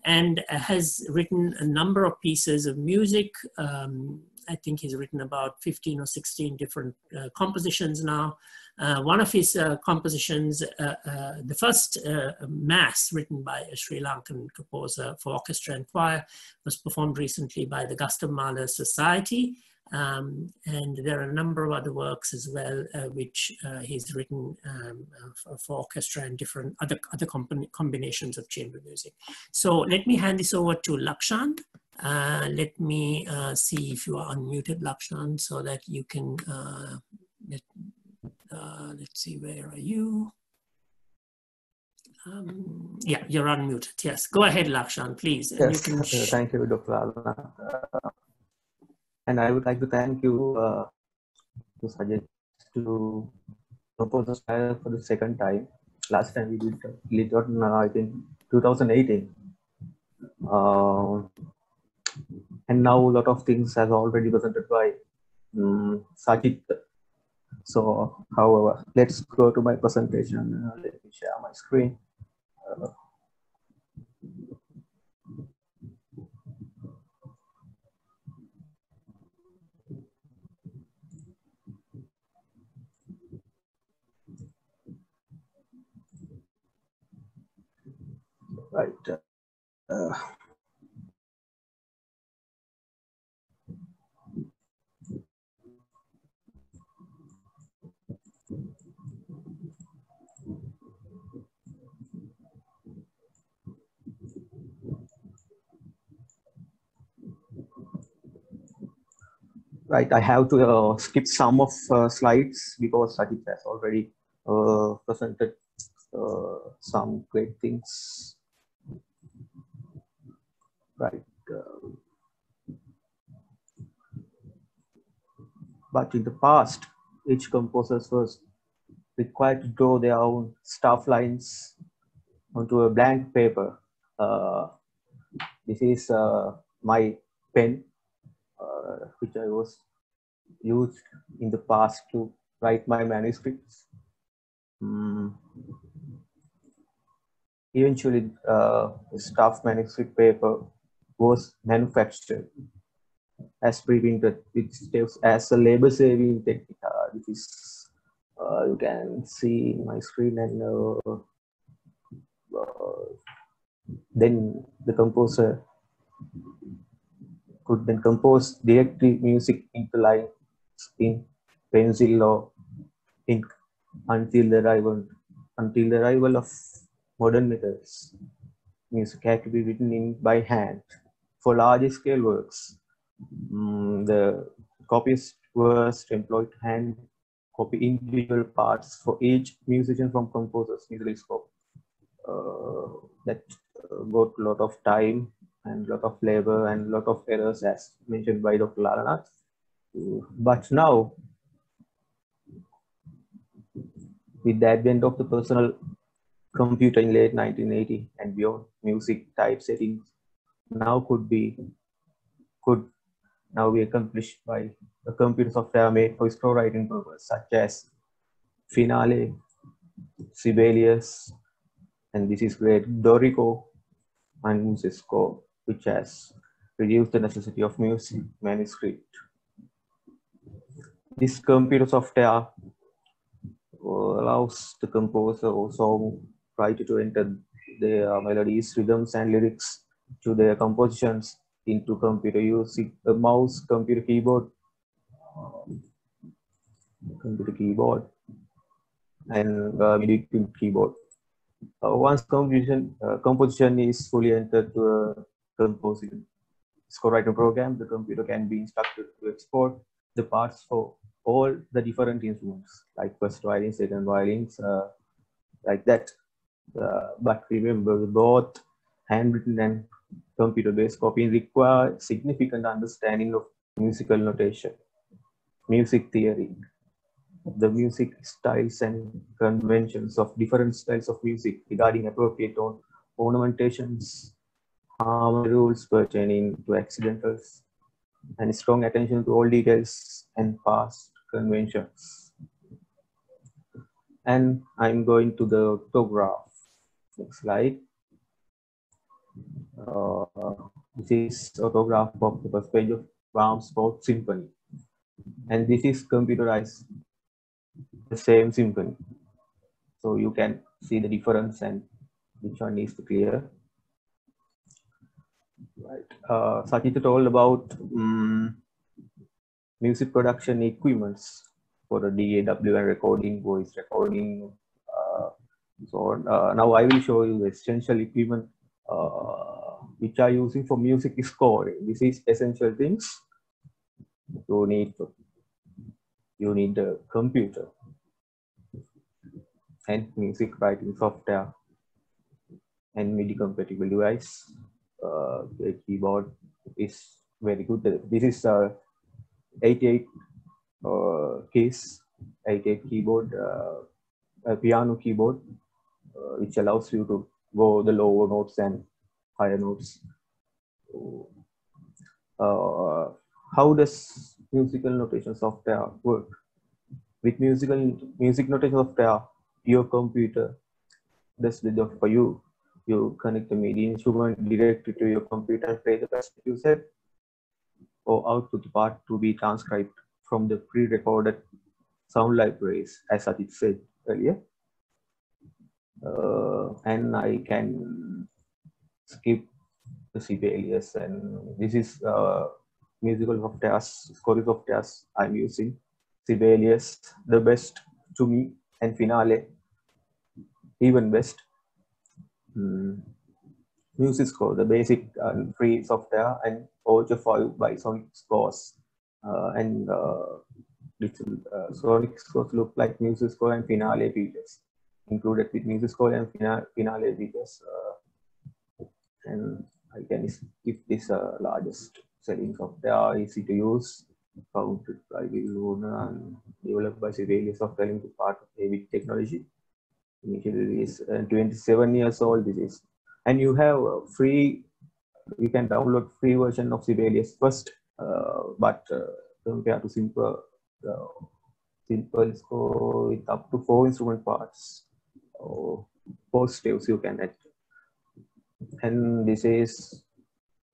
and has written a number of pieces of music. Um, I think he's written about 15 or 16 different uh, compositions now. Uh, one of his uh, compositions, uh, uh, the first uh, mass written by a Sri Lankan composer for orchestra and choir, was performed recently by the Gustav Mahler Society. Um, and there are a number of other works as well, which he's written um, for, for, orchestra and different other, other combinations of chamber music. So let me hand this over to Lakshan. Uh, let me uh, see if you are unmuted, Lakshan, so that you can uh, uh, let's see, where are you? Um, yeah, you're unmuted. Yes, go ahead, Lakshan, please. Yes, you thank you, Dr. Lalanath. Uh, and I would like to thank you uh, to suggest to propose a style for the second time. Last time we did, did uh, I think 2018. Uh, and now a lot of things has already presented by um, Sajid so, however, let's go to my presentation. Uh, let me share my screen. Uh, right. Uh, right i have to uh, skip some of uh, slides because Sajid has already uh, presented uh, some great things right uh, but in the past, each composer was required to draw their own staff lines onto a blank paper. Uh, this is my pen, uh, which I was used in the past to write my manuscripts. Mm. Eventually, uh, staff manuscript paper was manufactured as as a labor-saving technique. Uh, this is uh, you can see my screen and uh, uh, then the composer could then compose directly music into lines in pencil or ink until the arrival until the arrival of modern methods. Music had to be written in by hand for large scale works. Mm, the copyist was employed hand copy individual parts for each musician from composer's musical scope. Uh, that uh, got a lot of time and a lot of labor and lot of errors as mentioned by Dr. Lalanath. But now, with the advent of the personal computer in late 1980 and beyond, music typesetting now could be could now be accomplished by a computer software made for score writing purposes, such as Finale, Sibelius, and this is great Dorico and Musescore, which has reduced the necessity of music manuscript. This computer software allows the composer or song writer to enter their melodies, rhythms, and lyrics to their compositions into computer using a mouse, computer keyboard, computer keyboard, and uh, MIDI keyboard. Uh, once composition uh, composition is fully entered to composing score writing program, the computer can be instructed to export the parts for all the different instruments, like first violin, second violins, uh, like that. Uh, but remember, both handwritten and computer-based copying require significant understanding of musical notation, music theory, the music styles and conventions of different styles of music regarding appropriate ornamentations, harmony rules pertaining to accidentals, and strong attention to all details and past conventions. And I'm going to the photograph. Next slide. Uh, this is autograph of the first page of Brahms Fourth Symphony. And this is computerized, the same symphony. So you can see the difference and which one is clear. Right. Uh, Sachiththa told about um, music production equipments for the DAW and recording, voice recording, uh, so on. Uh, now I will show you the essential equipment uh, which are using for music scoring. This is essential things. You need you need a computer and music writing software and MIDI compatible device. Uh, the keyboard is very good. This is a 88 uh, keys, 88 keyboard, uh, piano keyboard, uh, which allows you to go the lower notes and higher notes. Uh, how does musical notation software work? With musical music notation software, your computer does the job for you. You connect the MIDI instrument directly to your computer and play the best you said, or output part to be transcribed from the pre-recorded sound libraries, as Sajid said earlier uh, and I can skip the Sibelius and this is uh, musical softwares, scoring softwares I'm using. Sibelius, the best to me, and Finale, even best. Mm. MuseScore, the basic and free software, and also 5 by Sonic Scores. Uh, and uh, little uh, Sonic scores look like MuseScore and Finale features included with MuseScore and finale videos. Uh, and I can keep this uh, largest selling software, easy to use, founded by Luna and developed by Sibelius Software Limited, part of Avid Technology. Initially, is uh, 27 years old. This is, and you have free. You can download free version of Sibelius first, uh, but uh, compared to simple, uh, simple score with up to four instrument parts or four steps you can add. And this is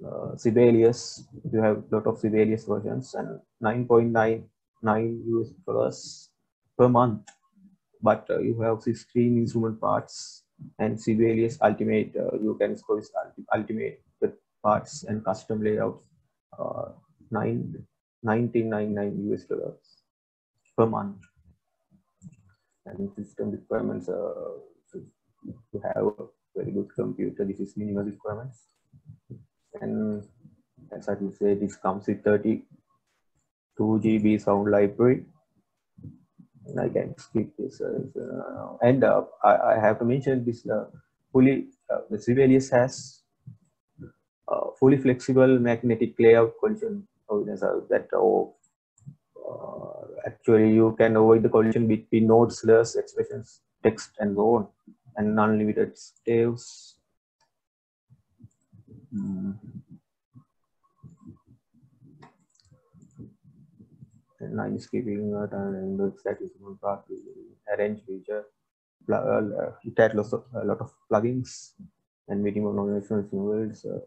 uh, Sibelius. You have a lot of Sibelius versions and 9.99 US dollars per month. But uh, you have 16 instrument parts and Sibelius Ultimate. Uh, you can score this Ultimate with parts and custom layouts. Uh, nine, 1999 US dollars per month. And system requirements uh, to have a very good computer. This is minimal requirements and as I will say, this comes with 32 GB sound library. I can skip this. Uh, and uh, I, I, have to mention this uh, fully, uh, the Sibelius has uh, fully flexible magnetic layout collision that oh, actually you can avoid the collision between nodes, slurs, expressions, text, and so on, and unlimited staves Mm. Skipping uh, and the statistical part arrange feature. Uh, it had lots of, a lot of plugins and meeting of non-relational symbols. Uh,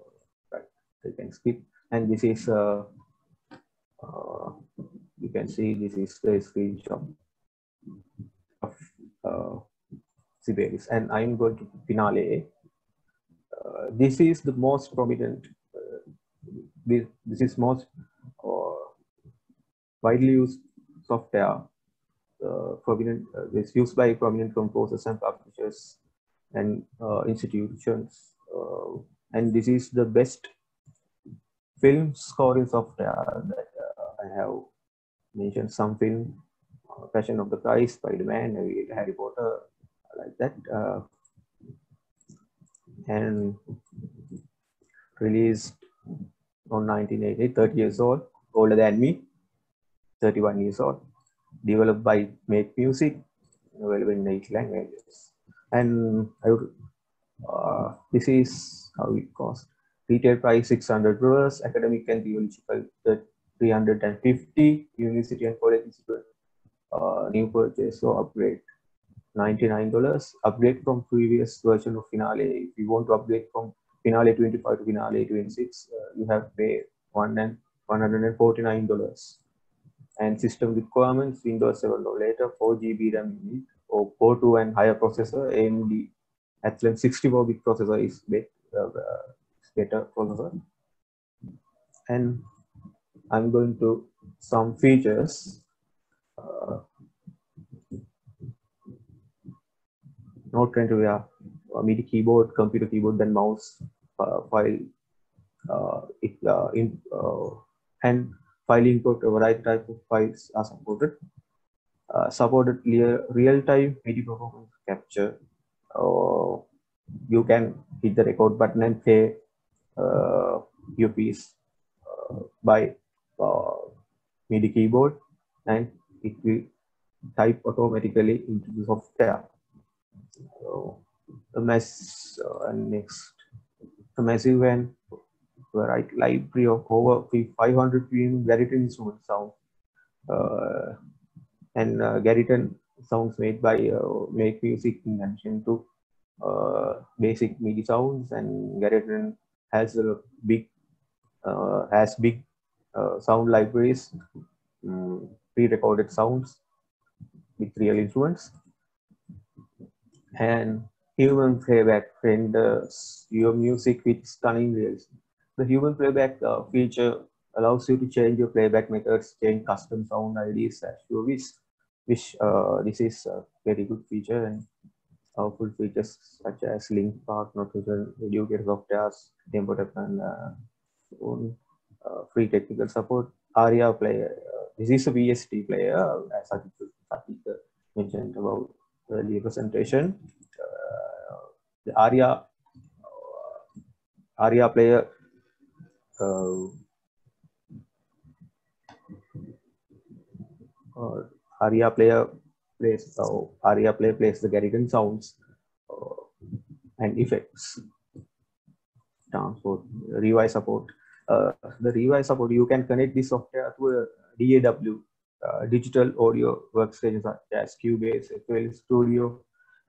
right, you can skip. And this is uh, uh, you can see this is the screenshot of uh, Sibelius. And I'm going to Finale uh, this is the most prominent, uh, this, this is most uh, widely used software uh, prominent, uh, is used by prominent composers and publishers and uh, institutions. and this is the best film scoring software that I have mentioned some film, Passion of the Christ, Spider-Man, Harry Potter, like that and released on 1980, 30 years old, older than me, 31 years old, developed by Make Music, available in eight languages. And I would, uh, this is how it costs. Retail price 600 dollars, academic and theological 350, university and college institute, uh, new purchase or upgrade $99 upgrade from previous version of finale if you want to upgrade from finale 25 to finale 26 uh, you have pay one and 149 dollars and system requirements windows 7 or later 4 gb ram unit or 4 2 and higher processor amd Athlon 64 bit processor is better, uh, better processor. And i'm going to some features. Uh, not trying to yeah, MIDI keyboard, computer keyboard, then mouse uh, file uh, it, uh, in uh, and file input a variety type of files are supported. Uh, supported real-time video performance capture. Uh, you can hit the record button and play your piece by MIDI keyboard and it will type automatically into the software. So the mess uh, and next the massive and right library of over 500 PM Garritan instrument sound uh, and uh, sounds made by uh, Make Music in addition to uh, basic MIDI sounds and Garritan has a big uh, has big uh, sound libraries um, pre-recorded sounds with real instruments and human playback renders your music with stunning realism. The human playback uh, feature allows you to change your playback methods, change custom sound IDs as you wish. Which uh, this is a very good feature and powerful features such as link park, notation, educator softwares, tempo and uh, own, uh, free technical support. ARIA player. Uh, this is a VST player, as I mentioned about earlier presentation. Uh, the ARIA uh, ARIA player uh, uh, ARIA player plays uh, ARIA player plays the Garritan sounds uh, and effects. Transport, ReWire support. The ReWire support, you can connect this software to a DAW, uh, digital audio workstations such as Cubase, FL Studio,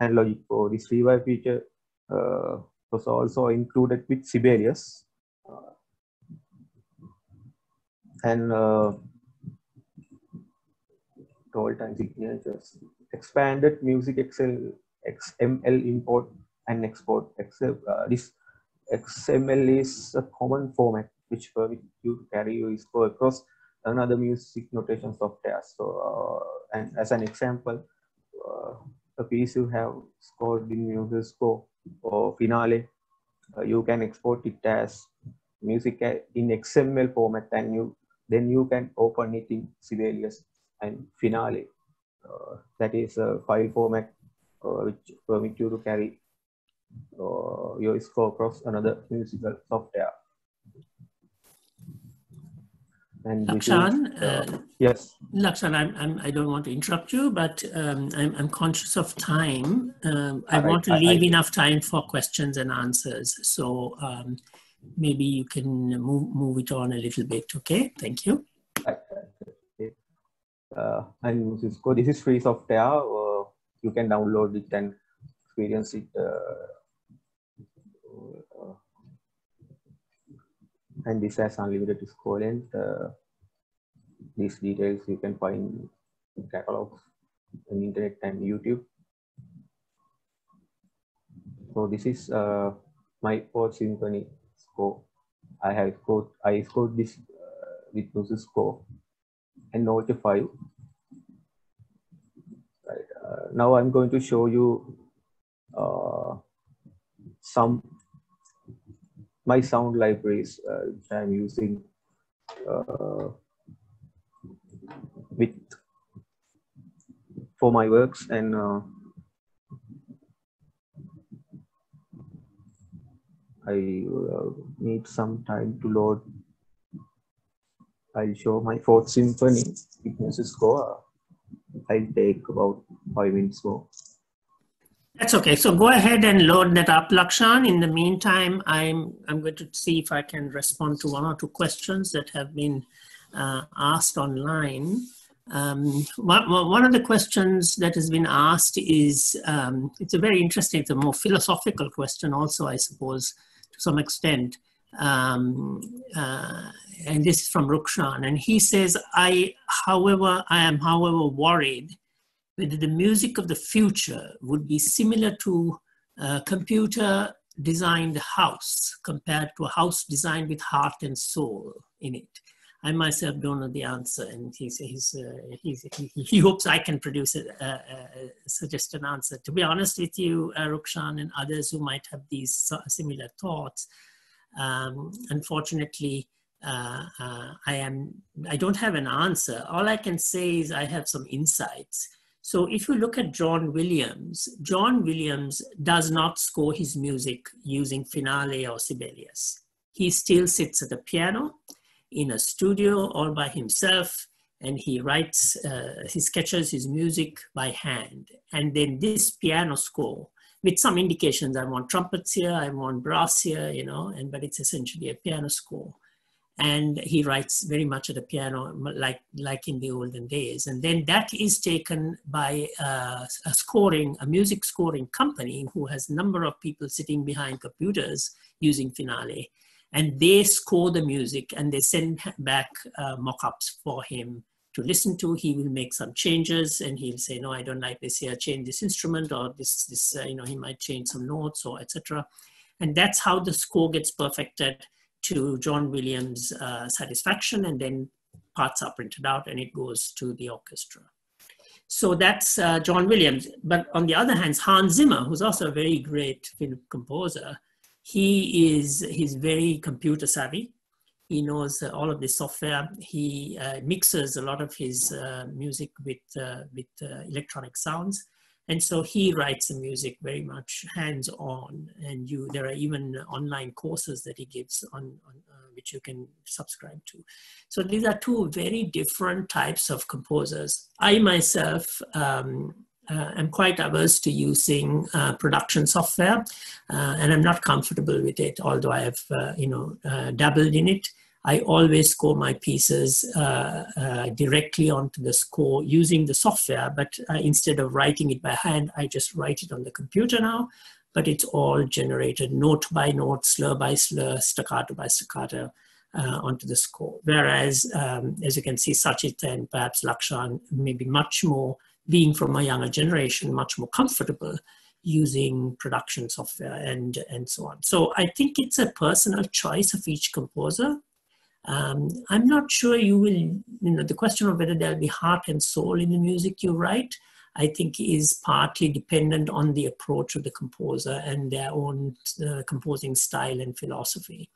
and Logic Pro. This ReWire feature uh, was also included with Sibelius. Uh, and uh, all time signatures, expanded music Excel, XML import and export. Excel, uh, this XML is a common format which permit you to carry your score across another music notation software. So, uh, and as an example, uh, a piece you have scored in MuseScore or Finale, uh, you can export it as music in XML format and you then you can open it in Sibelius and Finale. Uh, that is a file format uh, which permit you to carry uh, your score across another musical software. And Lakshan, is, uh, yes. Lakshan, I'm, I'm, I don't want to interrupt you, but um, I'm, I'm conscious of time. Um, I want to leave I, enough time for questions and answers. So um, maybe you can move, move it on a little bit. Okay, thank you. Uh, and Cisco, this is free software. Uh, you can download it and experience it. Uh, and this has unlimited score length. Uh, these details you can find in catalogs on internet and YouTube. So this is uh, my fourth symphony score. I have scored, I scored this uh, with MuseScore and Note 5. Right, uh, now I'm going to show you uh, some my sound libraries uh, which I'm using uh, with for my works and uh, I uh, need some time to load. I'll show my fourth symphony Ignition score. I'll take about five minutes more. That's okay. So go ahead and load that up, Lakshan. In the meantime, I'm I'm going to see if I can respond to one or two questions that have been uh, asked online. Um, one, of the questions that has been asked is, um, it's a very interesting, it's a more philosophical question also, I suppose some extent. Um, uh, and this is from Rukshan, and he says, I, however, I am, however, worried whether the music of the future would be similar to a computer designed house compared to a house designed with heart and soul in it. I myself don't know the answer, and he's, he's, uh, he's, he, he, hopes I can produce a, a, a, suggest an answer. To be honest with you, uh, Rukshan and others who might have these similar thoughts, um, unfortunately, uh, uh, I am I don't have an answer. All I can say is I have some insights. So if you look at John Williams, John Williams does not score his music using Finale or Sibelius. He still sits at the piano in a studio all by himself and he writes, uh, he sketches his music by hand. And then this piano score with some indications, I want trumpets here, I want brass here, you know, and but it's essentially a piano score. And he writes very much at the piano, like, like in the olden days. And then that is taken by uh, a scoring, a music scoring company who has a number of people sitting behind computers using Finale and they score the music and they send back uh, mock-ups for him to listen to. He will make some changes and he'll say, no, I don't like this here, change this instrument or this, this uh, you know, he might change some notes or etc. And that's how the score gets perfected to John Williams' uh, satisfaction and then parts are printed out and it goes to the orchestra. So that's uh, John Williams. But on the other hand, Hans Zimmer, who's also a very great film composer, he is he's very computer savvy. He knows all of the software. He uh, mixes a lot of his uh, music with uh, with electronic sounds, And so he writes the music very much hands-on, and you there are even online courses that he gives on, on which you can subscribe to. So these are two very different types of composers. I myself um, uh, am quite averse to using uh, production software, uh, and I'm not comfortable with it. Although I have, you know, dabbled in it, I always score my pieces uh, uh, directly onto the score using the software, but uh, instead of writing it by hand, I just write it on the computer now, but it's all generated note by note, slur by slur, staccato by staccato onto the score. Whereas, um, as you can see, Sachit and perhaps Lakshan may be much more, being from a younger generation, much more comfortable using production software and, and so on. So I think it's a personal choice of each composer um, I'm not sure you will, you know, the question of whether there'll be heart and soul in the music you write, I think is partly dependent on the approach of the composer and their own uh, composing style and philosophy.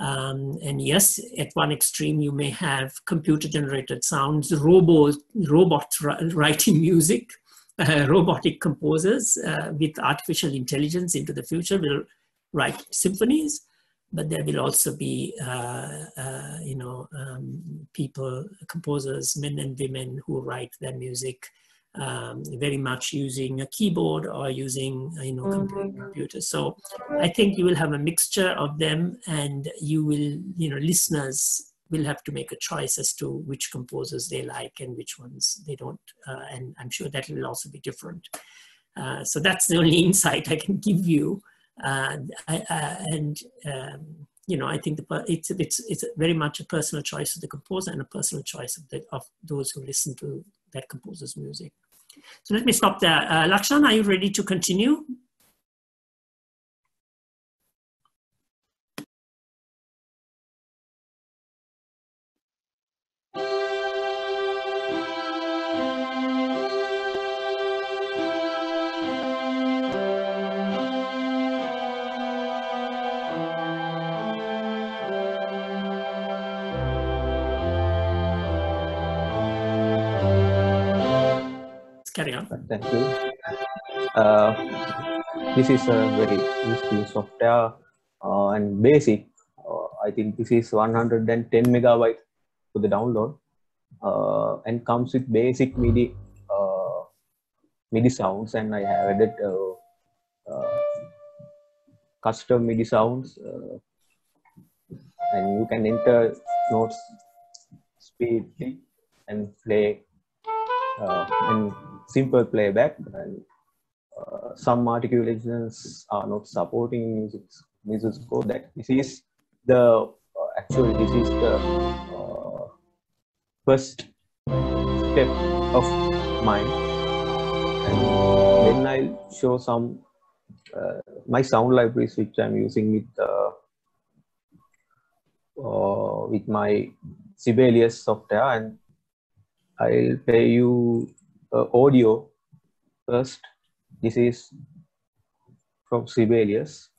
Um, and yes, at one extreme, you may have computer generated sounds, robo, robot writing music, uh, robotic composers uh, with artificial intelligence into the future will write symphonies but there will also be, uh, uh, you know, um, people, composers, men and women who write their music um, very much using a keyboard or using, you know, mm-hmm. computer. So I think you will have a mixture of them and you will, you know, listeners will have to make a choice as to which composers they like and which ones they don't. Uh, and I'm sure that will also be different. Uh, so that's the only insight I can give you. Uh, uh, and um, you know, I think the, it's it's it's very much a personal choice of the composer and a personal choice of the, of those who listen to that composer's music. So let me stop there. Uh, Lakshan, are you ready to continue? Thank you. Uh, this is a very useful software uh, and basic. Uh, I think this is 110 megabyte for the download uh, and comes with basic MIDI uh, MIDI sounds and I have added uh, custom MIDI sounds and you can enter notes speedily and play and simple playback and uh, some articulations are not supporting music MuseScore. That this is the uh, actually this is the uh, first step of mine. And then I'll show some uh, my sound libraries which I'm using with uh, uh, with my Sibelius software. And I'll play you uh, audio first. This is from Sibelius.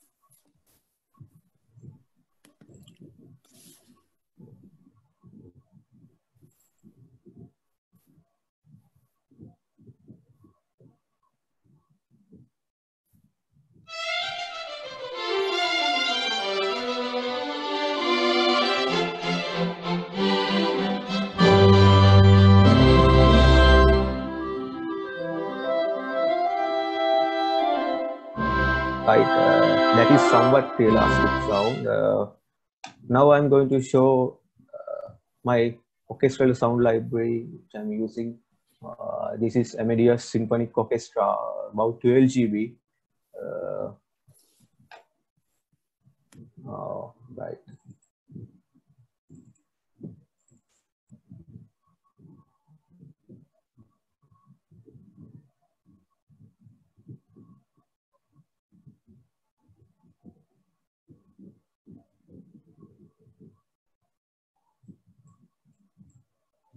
Is somewhat elastic sound uh, now i'm going to show uh, my orchestral sound library which i'm using uh, this is Amadeus Symphonic Orchestra, about 12 GB.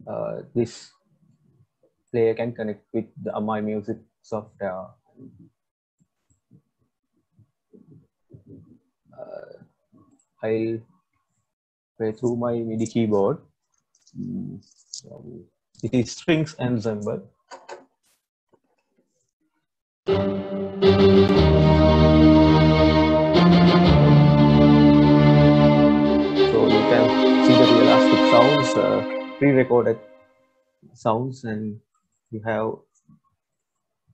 uh, this player can connect with the, my music software. Uh, I'll play through my MIDI keyboard. Mm, it is strings ensemble. So you can see the realistic sounds. Uh, pre-recorded sounds and you have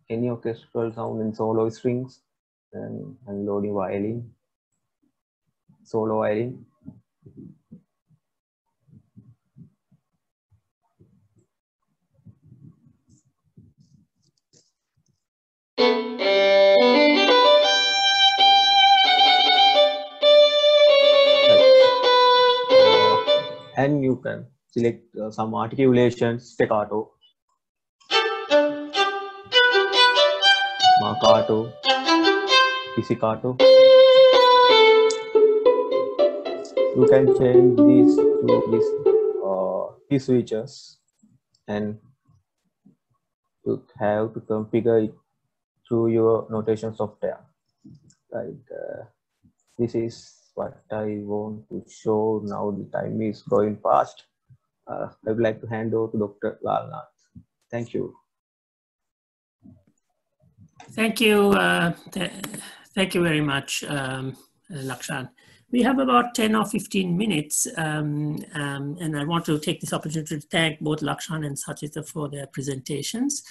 any orchestral sound in solo strings and, and loading violin, solo violin. and you can select uh, some articulations, staccato, marcato, pizzicato. You can change these to these uh, key switches and you have to configure it through your notation software. Like uh, this is what I want to show now. The time is going fast. Uh, I would like to hand over to Dr. Lalanath. Thank you. Thank you. Uh, th thank you very much, um, Lakshan. We have about 10 or 15 minutes, um, um, and I want to take this opportunity to thank both Lakshan and Sachiththa for their presentations.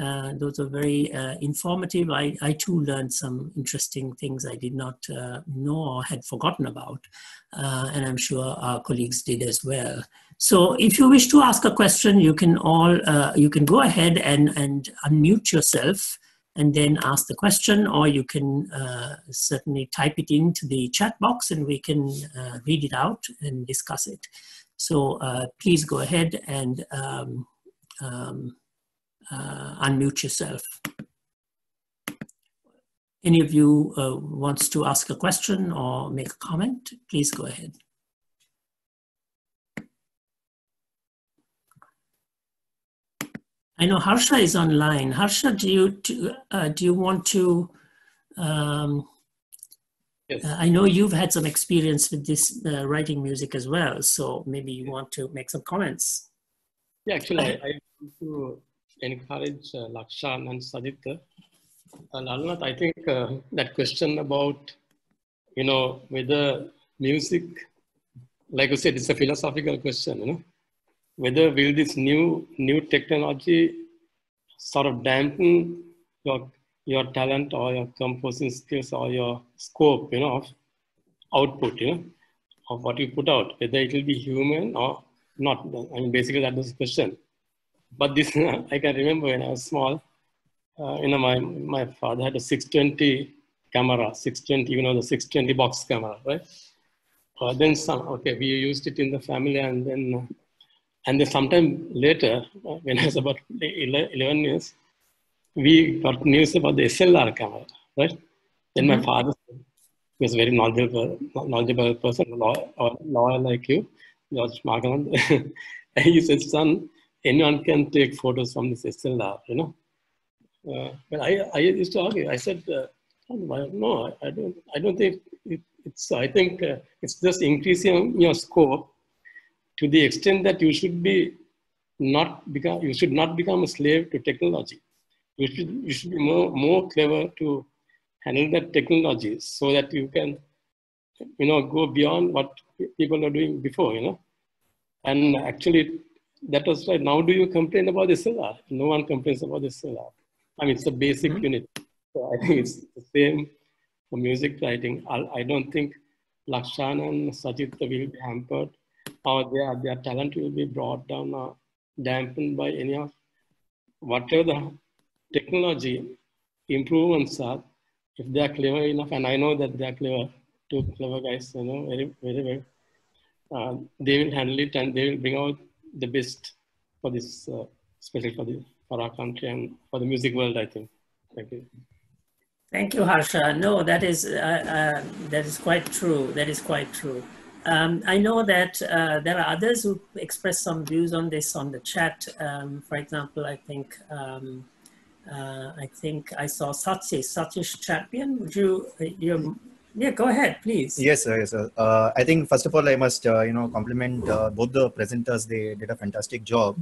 Uh, those are very uh, informative. I, I too learned some interesting things I did not uh, know or had forgotten about, uh, and I'm sure our colleagues did as well. So if you wish to ask a question, you can all, uh, you can go ahead and, and unmute yourself and then ask the question, or you can uh, certainly type it into the chat box and we can uh, read it out and discuss it. So uh, please go ahead and um, um, uh, unmute yourself. Any of you uh, wants to ask a question or make a comment, please go ahead. I know Harsha is online. Harsha, do you do, uh, do you want to? Um, yes. uh, I know you've had some experience with this uh, writing music as well, so maybe you want to make some comments. Yeah, actually, I, I want to encourage uh, Lakshan and Sachiththa. And Alnath, I think uh, that question about, you know, whether music, like you said, it's a philosophical question, you know, whether will this new new technology sort of dampen your your talent or your composing skills or your scope, you know, of output, you know, of what you put out, whether it will be human or not. I mean, basically that was the question. But this, I can remember when I was small, uh, you know, my, my father had a 620 camera, 620, you know, the 620 box camera, right? Uh, then some, okay, we used it in the family and then and then sometime later, uh, when I was about 11 years, we got news about the SLR camera, right? Then mm-hmm. my father was a very knowledgeable, knowledgeable person, lawyer, lawyer like you, George Makalanda. he said, son, anyone can take photos from this SLR, you know. Uh, but I, I used to argue. I said, uh, no, I don't. I don't think it, it's. I think uh, it's just increasing your scope to the extent that you should be not become you should not become a slave to technology you should you should be more more clever to handle that technology so that you can you know go beyond what people are doing before you know and actually that was right now do you complain about the SLR? no one complains about the SLR. i mean it's a basic mm-hmm. unit so i think it's the same for music writing i, I don't think lakshan and sajit will be hampered or their, their talent will be brought down or dampened by any of whatever the technology improvements are, if they are clever enough, and I know that they are clever, two clever guys, you know, very, very well, uh, they will handle it and they will bring out the best for this, uh, especially for the for our country and for the music world, I think. Thank you. Thank you, Harsha. No, that is uh, uh that is quite true. That is quite true. Um, I know that uh, there are others who express some views on this on the chat. Um, for example, I think um, uh, I think I saw Satish, Satish Champion. Would you, uh, you yeah, go ahead, please. Yes, sir. Yes, sir. Uh, I think first of all, I must uh, you know compliment uh, both the presenters. They did a fantastic job.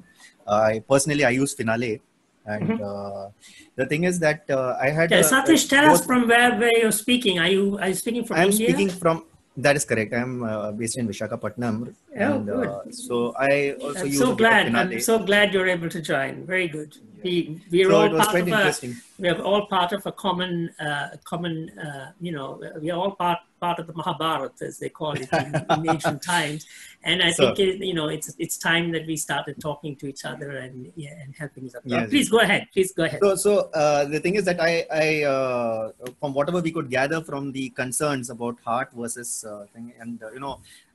I personally I use Finale, and mm -hmm. the thing is that I had. Yeah, Satish, tell us from where where you're speaking. Are you are you speaking from I'm India? speaking from That is correct. I'm uh, based in Vishakhapatnam, Oh, and good. uh, so I also I'm use so a bit of glad. I'm so glad you're able to join. Very good. We we're So all part of a interesting. we are all part of a common uh, common uh, you know we are all part part of the Mahabharata as they call it in, in ancient times. And I So- think it, you know it's it's time that we started talking to each other and yeah and helping each other. Yes. Please go ahead. Please go ahead. So, so uh, the thing is that I, I uh, from whatever we could gather from the concerns about heart versus uh, thing, and uh, you know,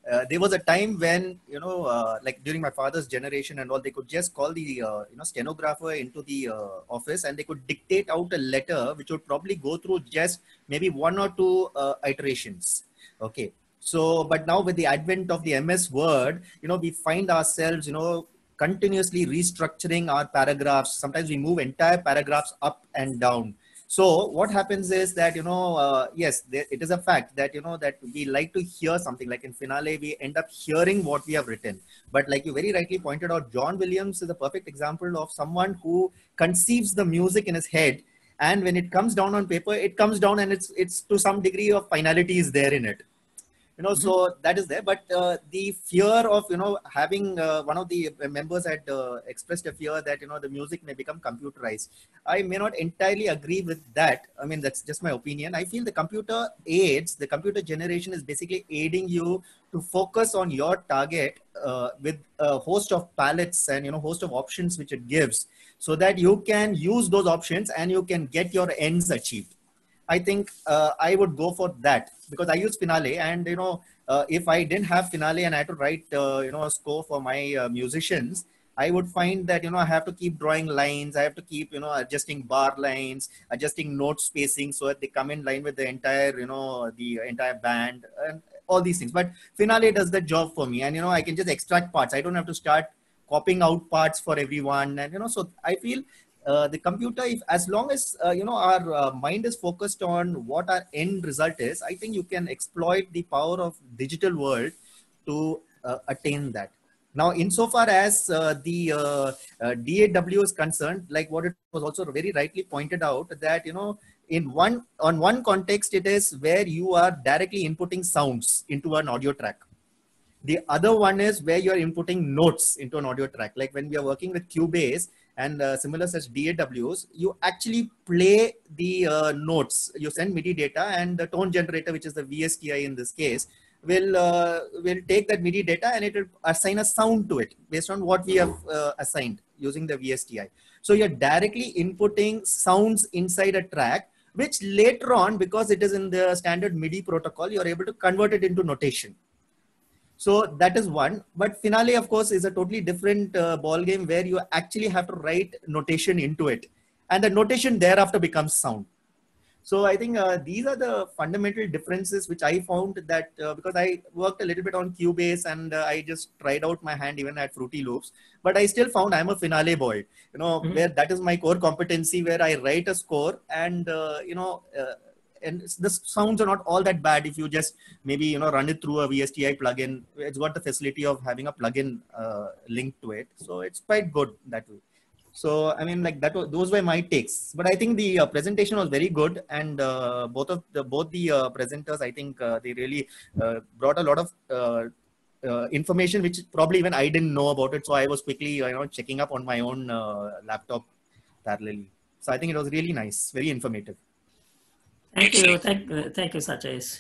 uh, there was a time when you know, uh, like during my father's generation and all, they could just call the uh, you know stenographer into the uh, office and they could dictate out a letter which would probably go through just maybe one or two uh, iterations. Okay. So, but now with the advent of the MS Word, you know, we find ourselves, you know, continuously restructuring our paragraphs. Sometimes we move entire paragraphs up and down. So what happens is that, you know, uh, yes, there, it is a fact that, you know, that we like to hear something like in finale, we end up hearing what we have written. But like you very rightly pointed out, John Williams is a perfect example of someone who conceives the music in his head. And when it comes down on paper, it comes down and it's, it's to some degree of finality is there in it you know so that is there. But uh, the fear of you know having uh, one of the members had uh, expressed a fear that you know the music may become computerized. I may not entirely agree with that. I mean that's just my opinion. I feel the computer aids the computer generation is basically aiding you to focus on your target uh, with a host of palettes and you know host of options which it gives so that you can use those options and you can get your ends achieved I think uh, I would go for that because I use Finale, and you know, uh, if I didn't have Finale and I had to write, uh, you know, a score for my uh, musicians, I would find that you know I have to keep drawing lines, I have to keep you know adjusting bar lines, adjusting note spacing so that they come in line with the entire you know the entire band and all these things. But Finale does the job for me, and you know I can just extract parts. I don't have to start copying out parts for everyone, and you know so I feel uh, the computer if as long as uh, you know our uh, mind is focused on what our end result is i think you can exploit the power of digital world to uh, attain that. Now insofar as uh, the daw is concerned like what it was also very rightly pointed out that you know in one on one context it is where you are directly inputting sounds into an audio track. The other one is where you're inputting notes into an audio track. Like when we are working with cubase and uh, similar such DAWs, you actually play the uh, notes. You send MIDI data, and the tone generator, which is the VSTI in this case, will uh, will take that MIDI data and it will assign a sound to it based on what we have uh, assigned using the VSTI. So you're directly inputting sounds inside a track, which later on, because it is in the standard MIDI protocol, you're able to convert it into notation. So that is one. But finale, of course, is a totally different uh, ball game where you actually have to write notation into it, and the notation thereafter becomes sound. So I think uh, these are the fundamental differences which I found that uh, because I worked a little bit on Cubase and uh, I just tried out my hand even at Fruity Loops, but I still found I'm a finale boy. You know, Mhm. where that is my core competency, where I write a score and uh, you know. And the sounds are not all that bad if you just maybe you know run it through a VSTI plugin. It's got the facility of having a plugin uh, linked to it, so it's quite good that way. So I mean, like that. Was, those were my takes. But I think the uh, presentation was very good, and uh, both of the both the uh, presenters, I think uh, they really uh, brought a lot of uh, information which probably even I didn't know about it. So I was quickly you know checking up on my own laptop parallelly. So I think it was really nice, very informative. Thank you. Thank, uh, thank you, Satish.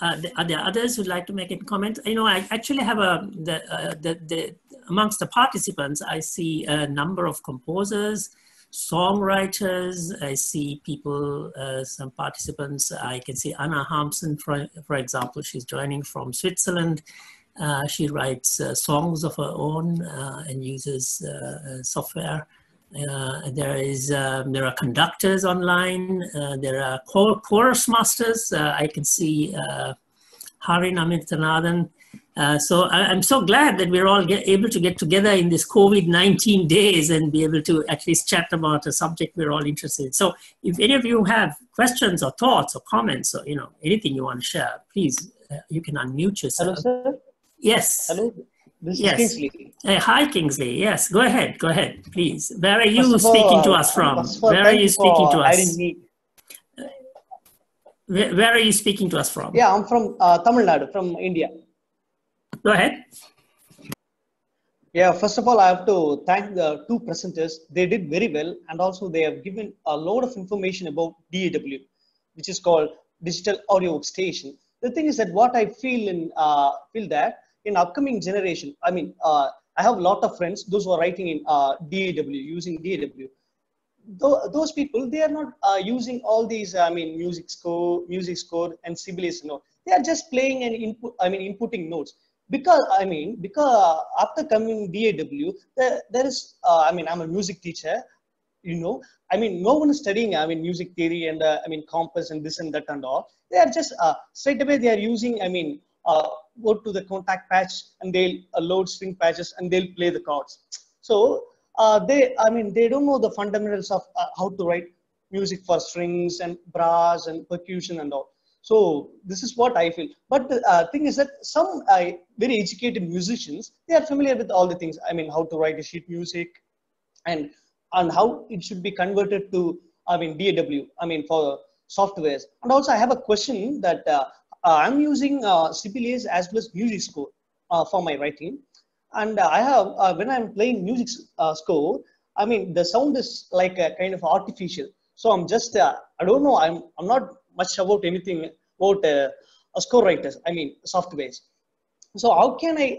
Uh, the- are there others who'd like to make a comment? You know, I actually have a, the, uh, the, the, amongst the participants, I see a number of composers, songwriters, I see people, uh, some participants, I can see Anna Harmsen, for, for example, she's joining from Switzerland. Uh, she writes uh, songs of her own uh, and uses uh, software. Uh, there is um, there are conductors online. Uh, there are chor- chorus masters. Uh, I can see uh, Harin. Uh, so I, I'm so glad that we're all get, able to get together in this COVID-19 days and be able to at least chat about a subject we're all interested in. So if any of you have questions or thoughts or comments or you know anything you want to share, please uh, you can unmute Hello, yourself. sir. Yes. Hello. This Yes. is Kingsley. Hey, hi, Kingsley. Yes, go ahead. Go ahead, please. Where are you First speaking to us from? Where are you speaking to us? me. Where, where, are you speaking to us from? Yeah, I'm from uh, Tamil Nadu, from India. Go ahead. Yeah, first of all, I have to thank the two presenters. They did very well, and also they have given a lot of information about DAW, which is called Digital Audio Workstation. The thing is that what I feel in uh, feel that in upcoming generation, I mean, uh, I have a lot of friends, those who are writing in uh, DAW, using DAW. Th those people, they are not uh, using all these, I mean, music score, music score and and all. They are just playing and input, I mean, inputting notes. Because, I mean, because after coming DAW, there, there is, uh, I mean, I'm a music teacher, you know, I mean, no one is studying, I mean, music theory and, uh, I mean, compass and this and that and all. They are just, uh, straight away, they are using, I mean, uh, go to the Kontakt patch and they'll uh, load string patches and they'll play the chords. So uh, they, I mean, they don't know the fundamentals of uh, how to write music for strings and brass and percussion and all. So this is what I feel. But the uh, thing is that some uh, very educated musicians, they are familiar with all the things. I mean, how to write a sheet music and, and how it should be converted to, I mean, DAW, I mean, for softwares. And also I have a question that uh, I'm using uh, as well as MuseScore uh, for my writing. And I have, when I'm playing music score, I mean, the sound is like a kind of artificial. So I'm just, I don't know, I'm, I'm not much about anything about a score writers, I mean, softwares. So how can I,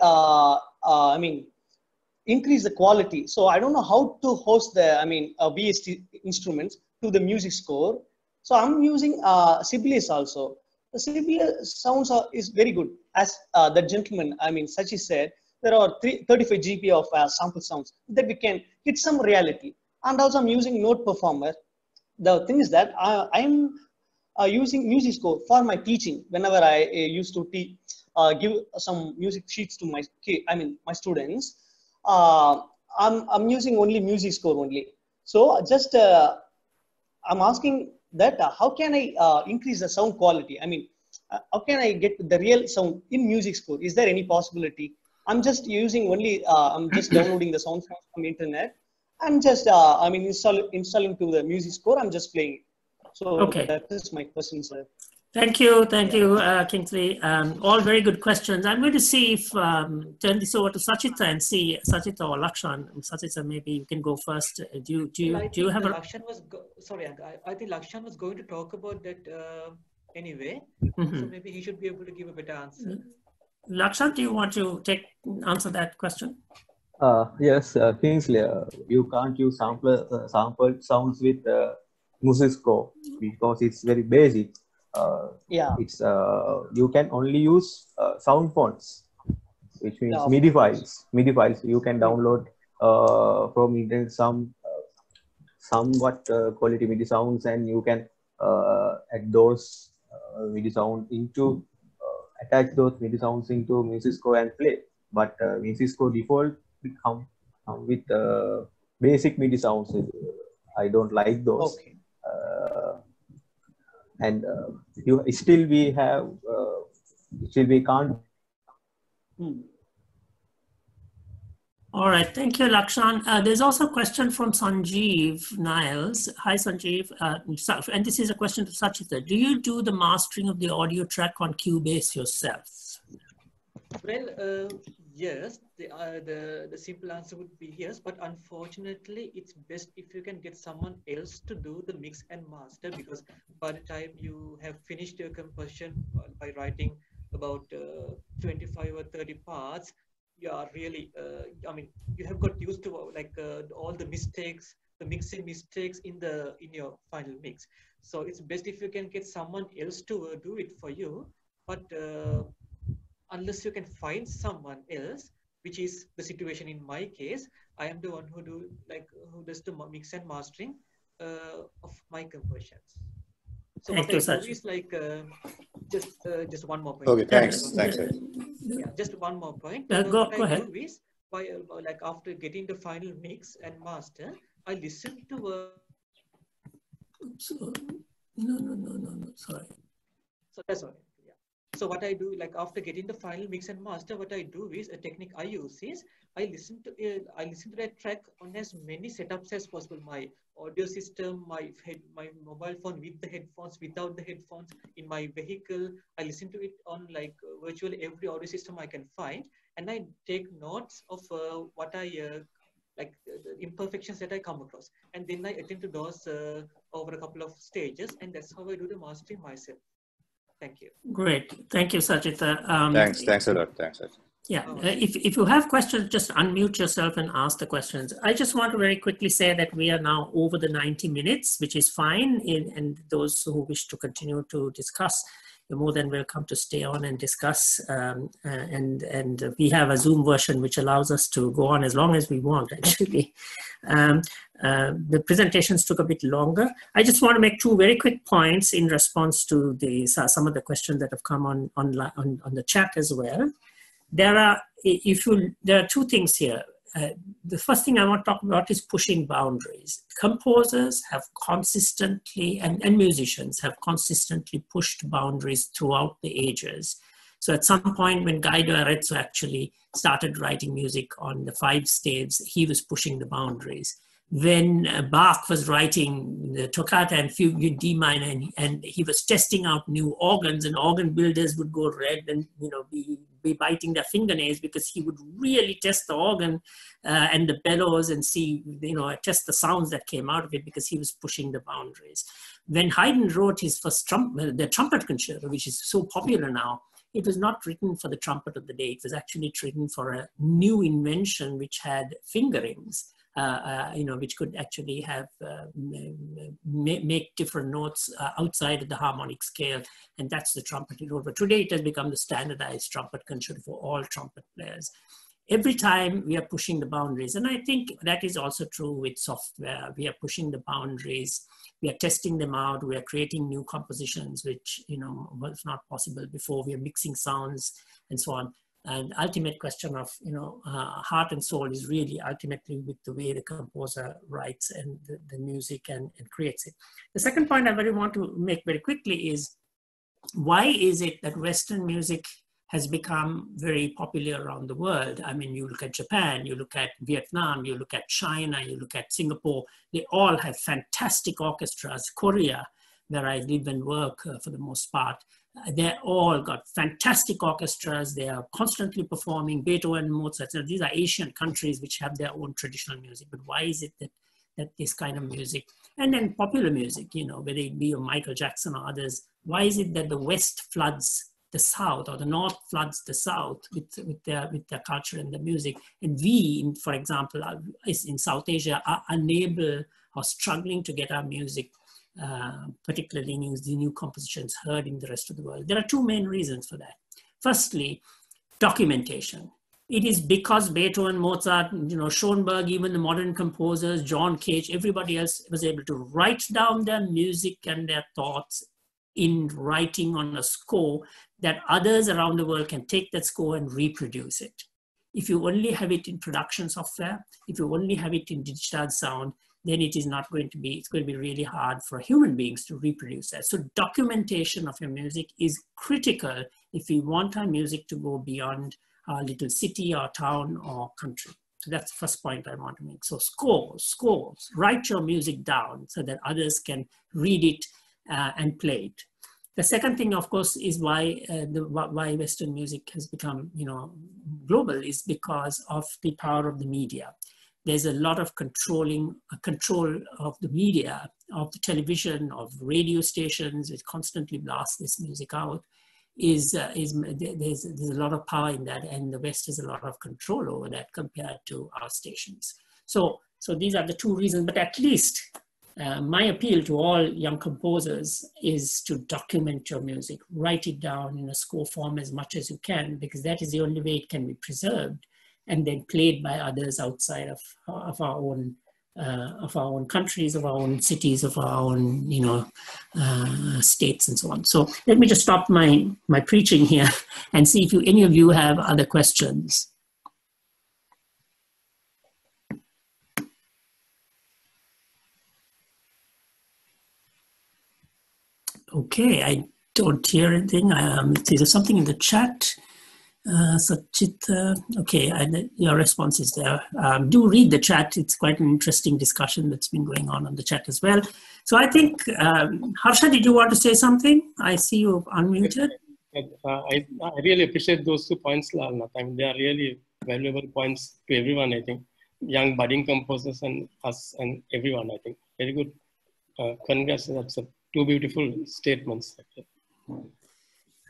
I mean, increase the quality. So I don't know how to host the, I mean, uh, VST instruments to the MuseScore. So I'm using uh, Sibelius also the CBL sounds are, is very good. As uh, the gentleman, I mean, Sachi said, there are three, 35 GP of uh, sample sounds that we can hit some reality. And also I'm using Note Performer. The thing is that I, I'm uh, using MuseScore for my teaching whenever I uh, used to uh, give some music sheets to my I mean my students. Uh, I'm I'm using only MuseScore only. So just I'm asking that uh, how can I uh, increase the sound quality? I mean, uh, how can I get the real sound in MuseScore? Is there any possibility? I'm just using only, I'm just downloading the sound from internet and just, I mean, install, installing to the MuseScore, I'm just playing So okay. that is my question, sir. Thank you, thank you, uh, Kingsley. Um, all very good questions. I'm going to see if um, turn this over to Sachiththa and see Sachiththa or Lakshan. Sachiththa, maybe you can go first. Uh, do you do you, well, do you have a? Lakshan was sorry. I, I, think Lakshan was going to talk about that uh, anyway. Mm -hmm. So maybe he should be able to give a better answer. Lakshan, do you want to take answer that question? Uh, yes, uh, Kingsley, uh, you can't use sample uh, sample sounds with uh, MuseScore because it's very basic yeah. it's uh, you can only use uh, sound fonts which means yeah, midi files. Midi files you can download uh, from internet some uh, somewhat uh, quality midi sounds and you can add those midi sound into attach those midi sounds into MuseScore and play. But uh, default come, come with basic midi sounds. I don't like those. Okay and uh, you still we have uh, still we can't. Hmm. all right. Thank you lakshan. Uh, there's also a question from sanjeev niles. Hi sanjeev. Uh, and this is a question to sachiththa. Do you do the mastering of the audio track on cubase yourself? Well uh, yes the, uh, the the simple answer would be yes but unfortunately it's best if you can get someone else to do the mix and master because by the time you have finished your composition by writing about uh, 25 or 30 parts you are really uh, i mean you have got used to uh, like uh, all the mistakes the mixing mistakes in the in your final mix. So it's best if you can get someone else to uh, do it for you but unless you can find someone else which is the situation in my case i am the one who do like who does the mix and mastering uh, of my compositions so Thank what you, I do is like uh, just uh, just one more point. Okay, thanks. Yeah. Thanks. Ed. Yeah, just one more point. Uh, Uh, go- what go I ahead. do is by uh, like after getting the final mix and master, I listen to uh, Oops, uh, no no no no no sorry so that's all. So what I do, like after getting the final mix and master, what I do is a technique I use is I listen to uh, I listen to that track on as many setups as possible. My audio system, my head, my mobile phone with the headphones, without the headphones, in my vehicle. I listen to it on like virtually every audio system I can find, and I take notes of uh, what I uh, like the imperfections that I come across, and then I attend to those uh, over a couple of stages, and that's how I do the mastering myself. Thank you. Great. Thank you, Sachiththa. Um, Thanks. Thanks a lot. Thanks. Sachiththa. Yeah, uh, if, if you have questions, just unmute yourself and ask the questions. I just want to very quickly say that we are now over the 90 minutes, which is fine. In, and those who wish to continue to discuss, you're more than welcome to stay on and discuss. Um, uh, and, and we have a Zoom version which allows us to go on as long as we want, actually. Um, uh, the presentations took a bit longer. I just want to make two very quick points in response to the, some of the questions that have come on, on, on, on the chat as well there are if you there are two things here uh, the first thing I want to talk about is pushing boundaries. Composers have consistently, and, and musicians have consistently pushed boundaries throughout the ages. So at some point when Guido Arezzo actually started writing music on the five staves, he was pushing the boundaries when uh, Bach was writing the toccata and fugue in D minor, and, and, he was testing out new organs, and organ builders would go red and you know be, be biting their fingernails because he would really test the organ uh, and the bellows and see you know test the sounds that came out of it because he was pushing the boundaries. When Haydn wrote his first trumpet, the trumpet concerto, which is so popular now, it was not written for the trumpet of the day. It was actually written for a new invention which had fingerings uh, uh, Uh, uh, you know, which could actually have uh, make different notes uh, outside of the harmonic scale, and that's the trumpet it But today it has become the standardized trumpet concerto for all trumpet players. Every time we are pushing the boundaries and i think that is also true with software we are pushing the boundaries we are testing them out we are creating new compositions which you know was not possible before we are mixing sounds and so on and ultimate question of you know uh, heart and soul is really ultimately with the way the composer writes and the, the music and, and, creates it. The second point i very want to make very quickly is why is it that western music has become very popular around the world? I mean you look at japan you look at vietnam you look at china you look at singapore they all have fantastic orchestras. Korea where i live and work uh, for the most part Uh, they all got fantastic orchestras. They are constantly performing Beethoven, Mozart. So these are Asian countries which have their own traditional music. But why is it that, that this kind of music, and then popular music, you know, whether it be Michael Jackson or others, why is it that the West floods the South or the North floods the South with, with, their, with their culture and the music? And we, for example, are, in South Asia, are unable or struggling to get our music uh, particularly new, the new compositions heard in the rest of the world. There are two main reasons for that. Firstly, documentation. It is because Beethoven, Mozart, you know, Schoenberg, even the modern composers, John Cage, everybody else was able to write down their music and their thoughts in writing on a score that others around the world can take that score and reproduce it. If you only have it in production software, if you only have it in digital sound, then it is not going to be, it's going to be really hard for human beings to reproduce that. So documentation of your music is critical if we want our music to go beyond our little city or town or country. So that's the first point I want to make. So scores, scores, write your music down so that others can read it uh, and play it. The second thing, of course, is why uh, the, why Western music has become, you know, global is because of the power of the media there's a lot of controlling uh, control of the media, of the television, of radio stations, which constantly blasts this music out. Is uh, is there's there's a lot of power in that, and the West has a lot of control over that compared to our stations. So so these are the two reasons. But at least uh, my appeal to all young composers is to document your music, write it down in a score form as much as you can, because that is the only way it can be preserved and then played by others outside of, of our own uh, of our own countries, of our own cities, of our own, you know, uh, states and so on. So let me just stop my, my preaching here and see if you, any of you have other questions. Okay, I don't hear anything. Um, is there something in the chat? Uh, Sachiththa, okay, and your response is there. Um, do read the chat. It's quite an interesting discussion that's been going on on the chat as well. So I think, um, Harsha, did you want to say something? I see you unmuted. Uh, I, I really appreciate those two points, Lalanath. I mean, they are really valuable points to everyone, I think. Young budding composers and us and everyone, I think. Very good. Uh, congrats. That's a, two beautiful statements.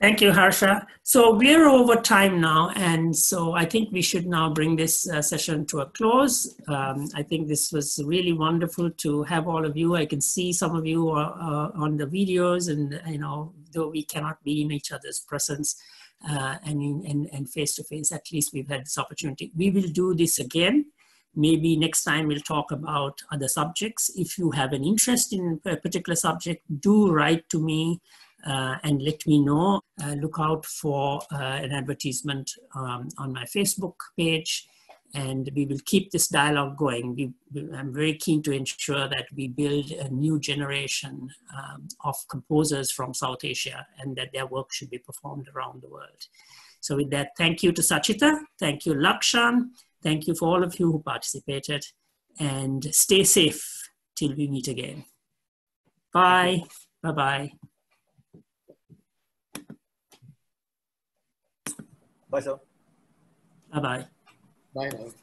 Thank you, Harsha. So we're over time now, and so I think we should now bring this uh, session to a close. Um, I think this was really wonderful to have all of you. I can see some of you are, uh, on the videos, and you know, though we cannot be in each other's presence uh, and and and face to face, at least we've had this opportunity. We will do this again. Maybe next time we'll talk about other subjects. If you have an interest in a particular subject, do write to me uh, and let me know. Uh, look out for uh, an advertisement um, on my Facebook page and we will keep this dialogue going. We, I'm very keen to ensure that we build a new generation um, of composers from South Asia and that their work should be performed around the world. So with that, thank you to Sachiththa, thank you Lakshan, thank you for all of you who participated and stay safe till we meet again. Bye, bye-bye. Bye, sir. Bye bye. Bye now.